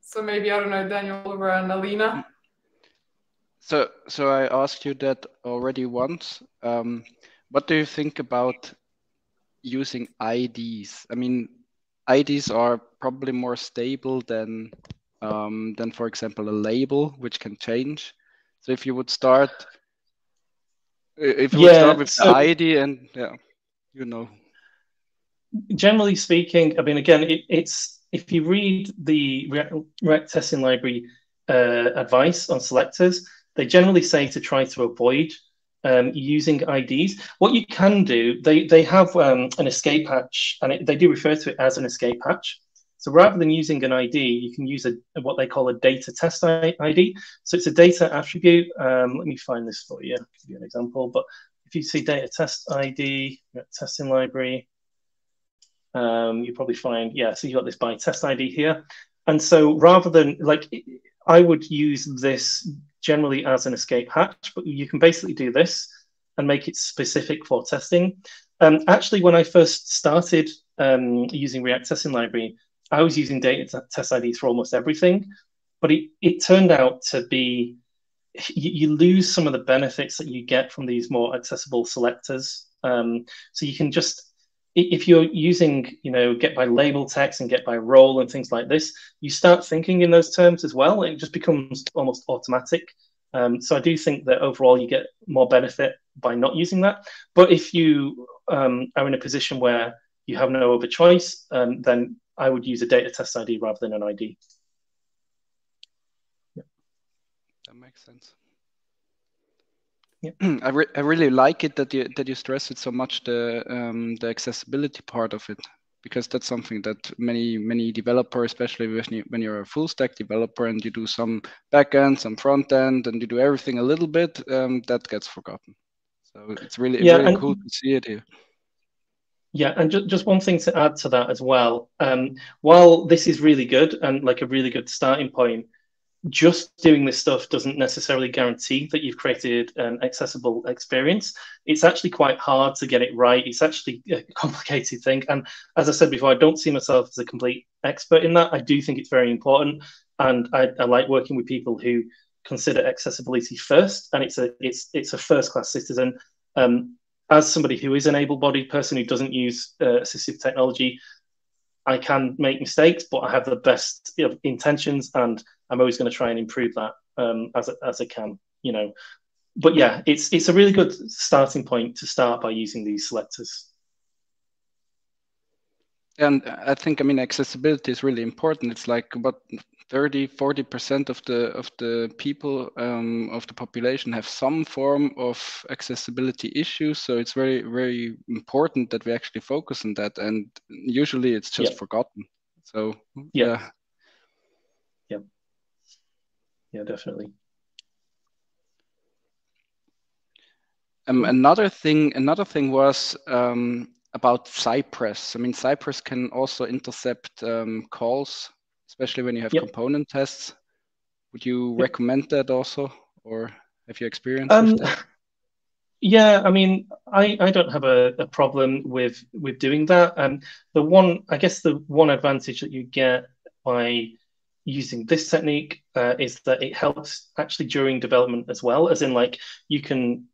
So maybe I don't know, Daniel or and Alina. So, so I asked you that already once. Um, what do you think about using IDs? I mean, IDs are probably more stable than um, than, for example, a label which can change. So if you would start, if you yeah, would start with so, the ID and yeah, you know. Generally speaking, I mean, again, it, it's if you read the React testing library uh, advice on selectors, they generally say to try to avoid um, using IDs. What you can do, they, they have um, an escape hatch, and it, they do refer to it as an escape hatch. So rather than using an ID, you can use a, what they call a data test ID. So it's a data attribute. Um, let me find this for you, give you an example. But if you see data test ID, testing library, um, you probably find, yeah, so you got this by test ID here. And so rather than like, I would use this generally as an escape hatch, but you can basically do this and make it specific for testing. Um, actually, when I first started um, using React Testing Library, I was using data test IDs for almost everything, but it, it turned out to be you, you, lose some of the benefits that you get from these more accessible selectors. Um, so you can just if you're using, you know, get by label text and get by role and things like this, you start thinking in those terms as well. It just becomes almost automatic. Um, so I do think that overall you get more benefit by not using that. But if you um, are in a position where you have no other choice, um, then I would use a data test ID rather than an ID. Yeah. That makes sense. Yeah. I, re I really like it that you that you stress it so much the um, the accessibility part of it because that's something that many many developers, especially when you when you're a full stack developer and you do some backend, some front end, and you do everything a little bit, um, that gets forgotten. So it's really yeah, really cool to see it here. Yeah, and ju- just one thing to add to that as well. Um, while this is really good and like a really good starting point, just doing this stuff doesn't necessarily guarantee that you've created an accessible experience. It's actually quite hard to get it right. It's actually a complicated thing. And as I said before, I don't see myself as a complete expert in that. I do think it's very important. And I, I like working with people who consider accessibility first. And it's a it's it's a first class citizen. Um, as somebody who is an able-bodied person who doesn't use uh, assistive technology, I can make mistakes, but I have the best you know, intentions, and I'm always going to try and improve that um, as as I can. You know, but yeah, it's it's a really good starting point to start by using these selectors. And I think I mean accessibility is really important. It's like about 30 40 percent of the of the people um, of the population have some form of accessibility issues so it's very very important that we actually focus on that and usually it's just yeah. forgotten so yeah yeah, yeah definitely um, another thing another thing was um, about cypress i mean cypress can also intercept um, calls especially when you have yep. component tests. Would you yep. recommend that also, or have you experienced um, that? Yeah, I mean, I, I don't have a, a problem with with doing that. And um, the one, I guess, the one advantage that you get by using this technique uh, is that it helps actually during development as well. As in, like, you can,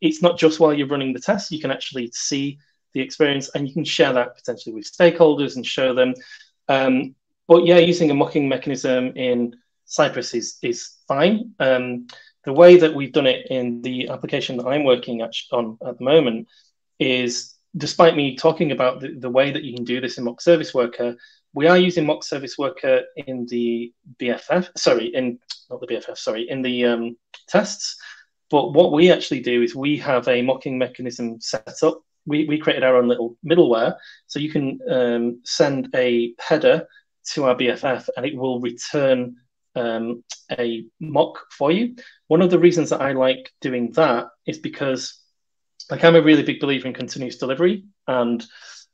it's not just while you're running the test, you can actually see the experience and you can share that potentially with stakeholders and show them. Um, but yeah, using a mocking mechanism in Cypress is is fine. Um, the way that we've done it in the application that I'm working on at the moment is, despite me talking about the, the way that you can do this in Mock Service Worker, we are using Mock Service Worker in the BFF. Sorry, in not the BFF. Sorry, in the um, tests. But what we actually do is we have a mocking mechanism set up. We, we created our own little middleware, so you can um, send a header to our BFF and it will return um, a mock for you. One of the reasons that I like doing that is because, like, I'm a really big believer in continuous delivery and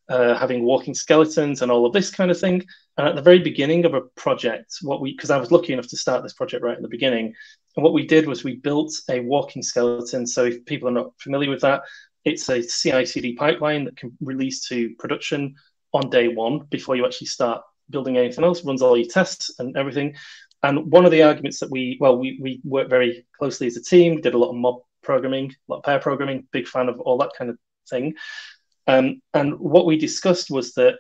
uh, having walking skeletons and all of this kind of thing. And at the very beginning of a project, what we, because I was lucky enough to start this project right at the beginning, and what we did was we built a walking skeleton. So if people are not familiar with that, it's a CI CD pipeline that can release to production on day one before you actually start building anything else, runs all your tests and everything. And one of the arguments that we, well, we, we work very closely as a team, did a lot of mob programming, a lot of pair programming, big fan of all that kind of thing. Um, and what we discussed was that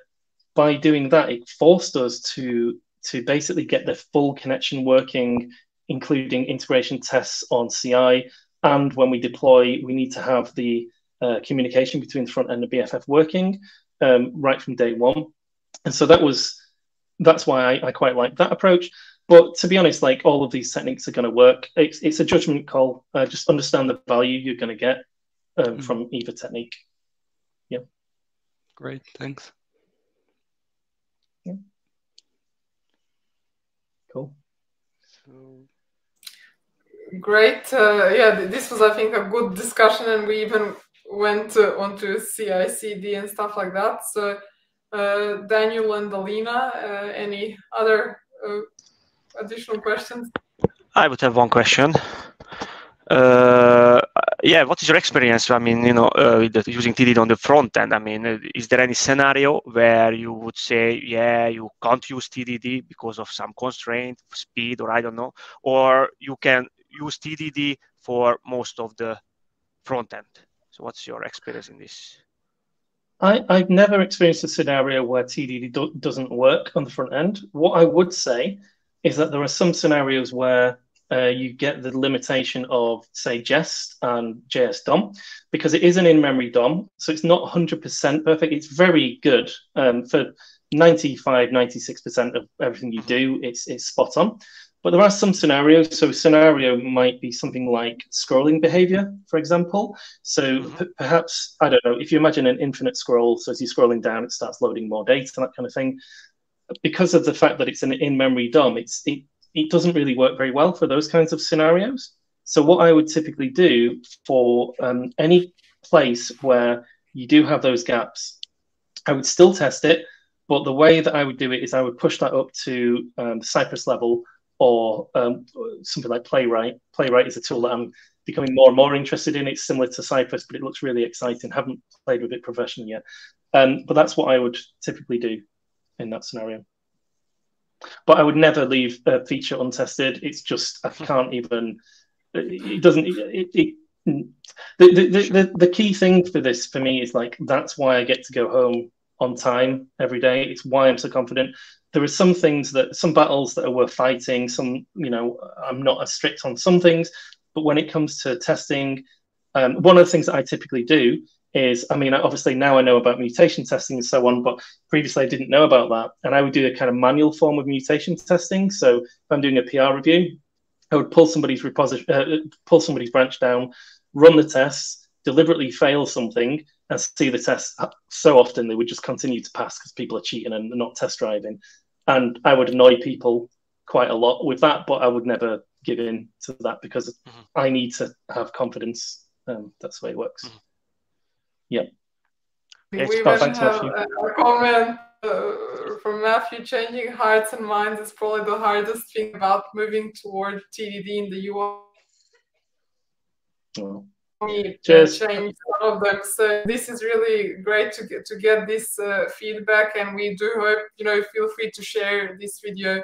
by doing that, it forced us to to basically get the full connection working, including integration tests on CI. And when we deploy, we need to have the uh, communication between the front end and the BFF working um, right from day one. And so that was that's why I, I quite like that approach. But to be honest, like all of these techniques are going to work. It's, it's a judgment call. Uh, just understand the value you're going to get um, mm-hmm. from either technique. Yeah. Great. Thanks. Yeah. Cool. So great. Uh, yeah, this was, I think, a good discussion, and we even went uh, onto CI/CD and stuff like that. So uh, Daniel and Alina, uh, any other uh, additional questions? I would have one question. Yeah, what is your experience? I mean, you know, uh, using TDD on the front end. I mean, is there any scenario where you would say, yeah, you can't use TDD because of some constraint, speed, or I don't know, or you can use TDD for most of the front end? So, what's your experience in this? I, I've never experienced a scenario where TDD do, doesn't work on the front end. What I would say is that there are some scenarios where uh, you get the limitation of, say, Jest and JS DOM, because it is an in-memory DOM, so it's not 100% perfect. It's very good um, for 95, 96% of everything you do. It's, it's spot on. But there are some scenarios. So a scenario might be something like scrolling behavior, for example. So mm-hmm. perhaps, I don't know, if you imagine an infinite scroll, so as you're scrolling down, it starts loading more data, and that kind of thing. Because of the fact that it's an in-memory DOM, it's, it it doesn't really work very well for those kinds of scenarios. So what I would typically do for um, any place where you do have those gaps, I would still test it, but the way that I would do it is I would push that up to um, Cypress level or um, something like Playwright. Playwright is a tool that I'm becoming more and more interested in. It's similar to Cypress, but it looks really exciting. Haven't played with it professionally yet, um, but that's what I would typically do in that scenario. But I would never leave a feature untested. It's just I can't even. It doesn't. It, it, the, the, the, the key thing for this for me is like that's why I get to go home on time every day. It's why I'm so confident. There are some things that some battles that are worth fighting. Some, you know, I'm not as strict on some things, but when it comes to testing, um, one of the things that I typically do is, I mean, obviously now I know about mutation testing and so on, but previously I didn't know about that. And I would do a kind of manual form of mutation testing. So if I'm doing a PR review, I would pull somebody's repository, uh, pull somebody's branch down, run the tests, deliberately fail something, and see the test. So often they would just continue to pass because people are cheating and not test driving. And I would annoy people quite a lot with that, but I would never give in to that because mm-hmm. I need to have confidence. Um, that's the way it works. Mm-hmm. Yeah. We even have a comment uh, from Matthew. Changing hearts and minds is probably the hardest thing about moving toward TDD in the US. Oh. Just change some of them. So this is really great to get to get this uh, feedback, and we do hope you know feel free to share this video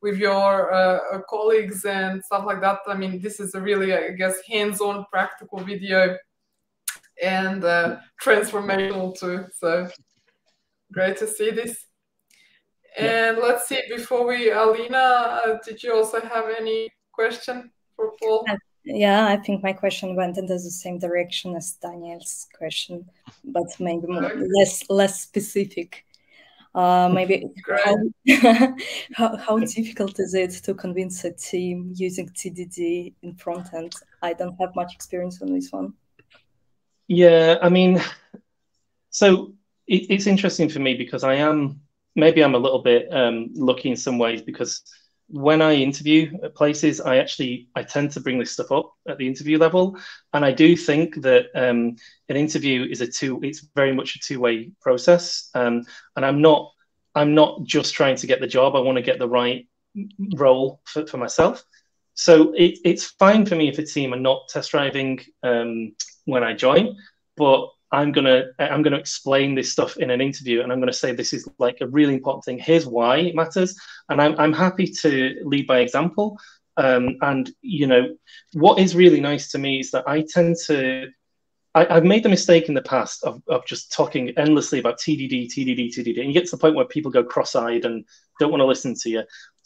with your uh, colleagues and stuff like that. I mean, this is a really, I guess, hands-on, practical video and uh, transformational too. So great to see this. And yeah. let's see, before we, Alina, uh, did you also have any question for Paul? Yeah, I think my question went into the same direction as Daniel's question, but maybe more, less less specific. Uh, maybe how, how, how difficult is it to convince a team using TDD in front end? I don't have much experience on this one. Yeah, I mean, so it, it's interesting for me because I am maybe I'm a little bit um, lucky in some ways because when I interview at places, I actually I tend to bring this stuff up at the interview level, and I do think that um, an interview is a two. It's very much a two way process, um, and I'm not I'm not just trying to get the job. I want to get the right role for, for myself. So it, it's fine for me if a team are not test driving um, when I join, but I'm gonna I'm gonna explain this stuff in an interview, and I'm gonna say this is like a really important thing. Here's why it matters, and I'm I'm happy to lead by example. Um, and you know what is really nice to me is that I tend to I, have made the mistake in the past of, of just talking endlessly about TDD, TDD, TDD, and you get to the point where people go cross-eyed and don't want to listen to you.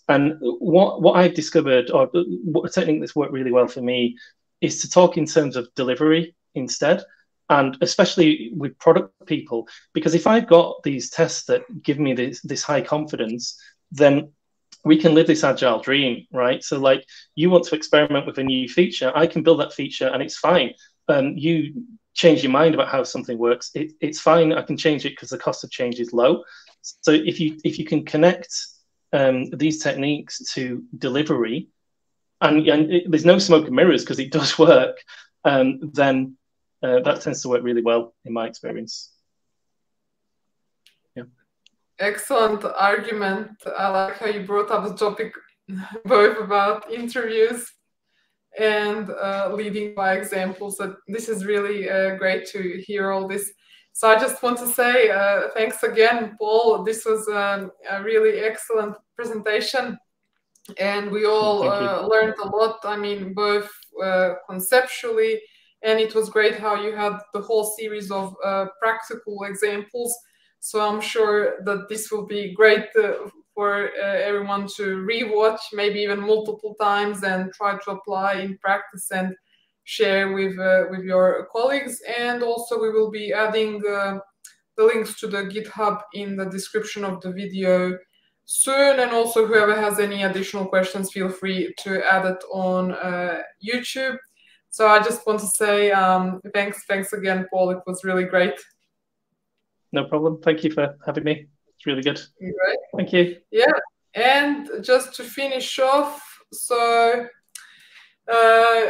And what what I've discovered, or what a technique that's worked really well for me, is to talk in terms of delivery instead and especially with product people because if i've got these tests that give me this, this high confidence then we can live this agile dream right? So like you want to experiment with a new feature i can build that feature and it's fine. Um, you change your mind about how something works it, it's fine i can change it because the cost of change is low. So if you if you can connect um, these techniques to delivery and, and it, there's no smoke and mirrors because it does work um, then uh, that tends to work really well in my experience. Yeah. Excellent argument. I like how you brought up the topic both about interviews and uh, leading by example. So this is really uh, great to hear all this. So I just want to say uh, thanks again, Paul. This was um, a really excellent presentation, and we all uh, learned a lot. I mean, both uh, conceptually And it was great how you had the whole series of uh, practical examples. So I'm sure that this will be great uh, for uh, everyone to rewatch, maybe even multiple times, and try to apply in practice and share with uh, with your colleagues. And also, we will be adding uh, the links to the GitHub in the description of the video soon. And also, whoever has any additional questions, feel free to add it on uh, YouTube. So I just want to say um, thanks, thanks again, Paul. It was really great. No problem. Thank you for having me. It's really good. Great. Thank you. Yeah, and just to finish off, so uh,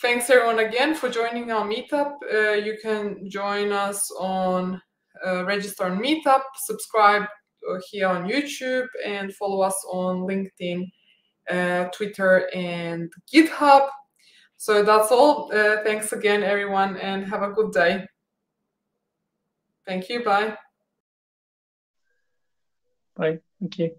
thanks everyone again for joining our meetup. Uh, you can join us on uh, register on Meetup, subscribe uh, here on YouTube, and follow us on LinkedIn, uh, Twitter, and GitHub. So that's all. Uh, thanks again, everyone, and have a good day. Thank you. Bye. Bye. Thank you.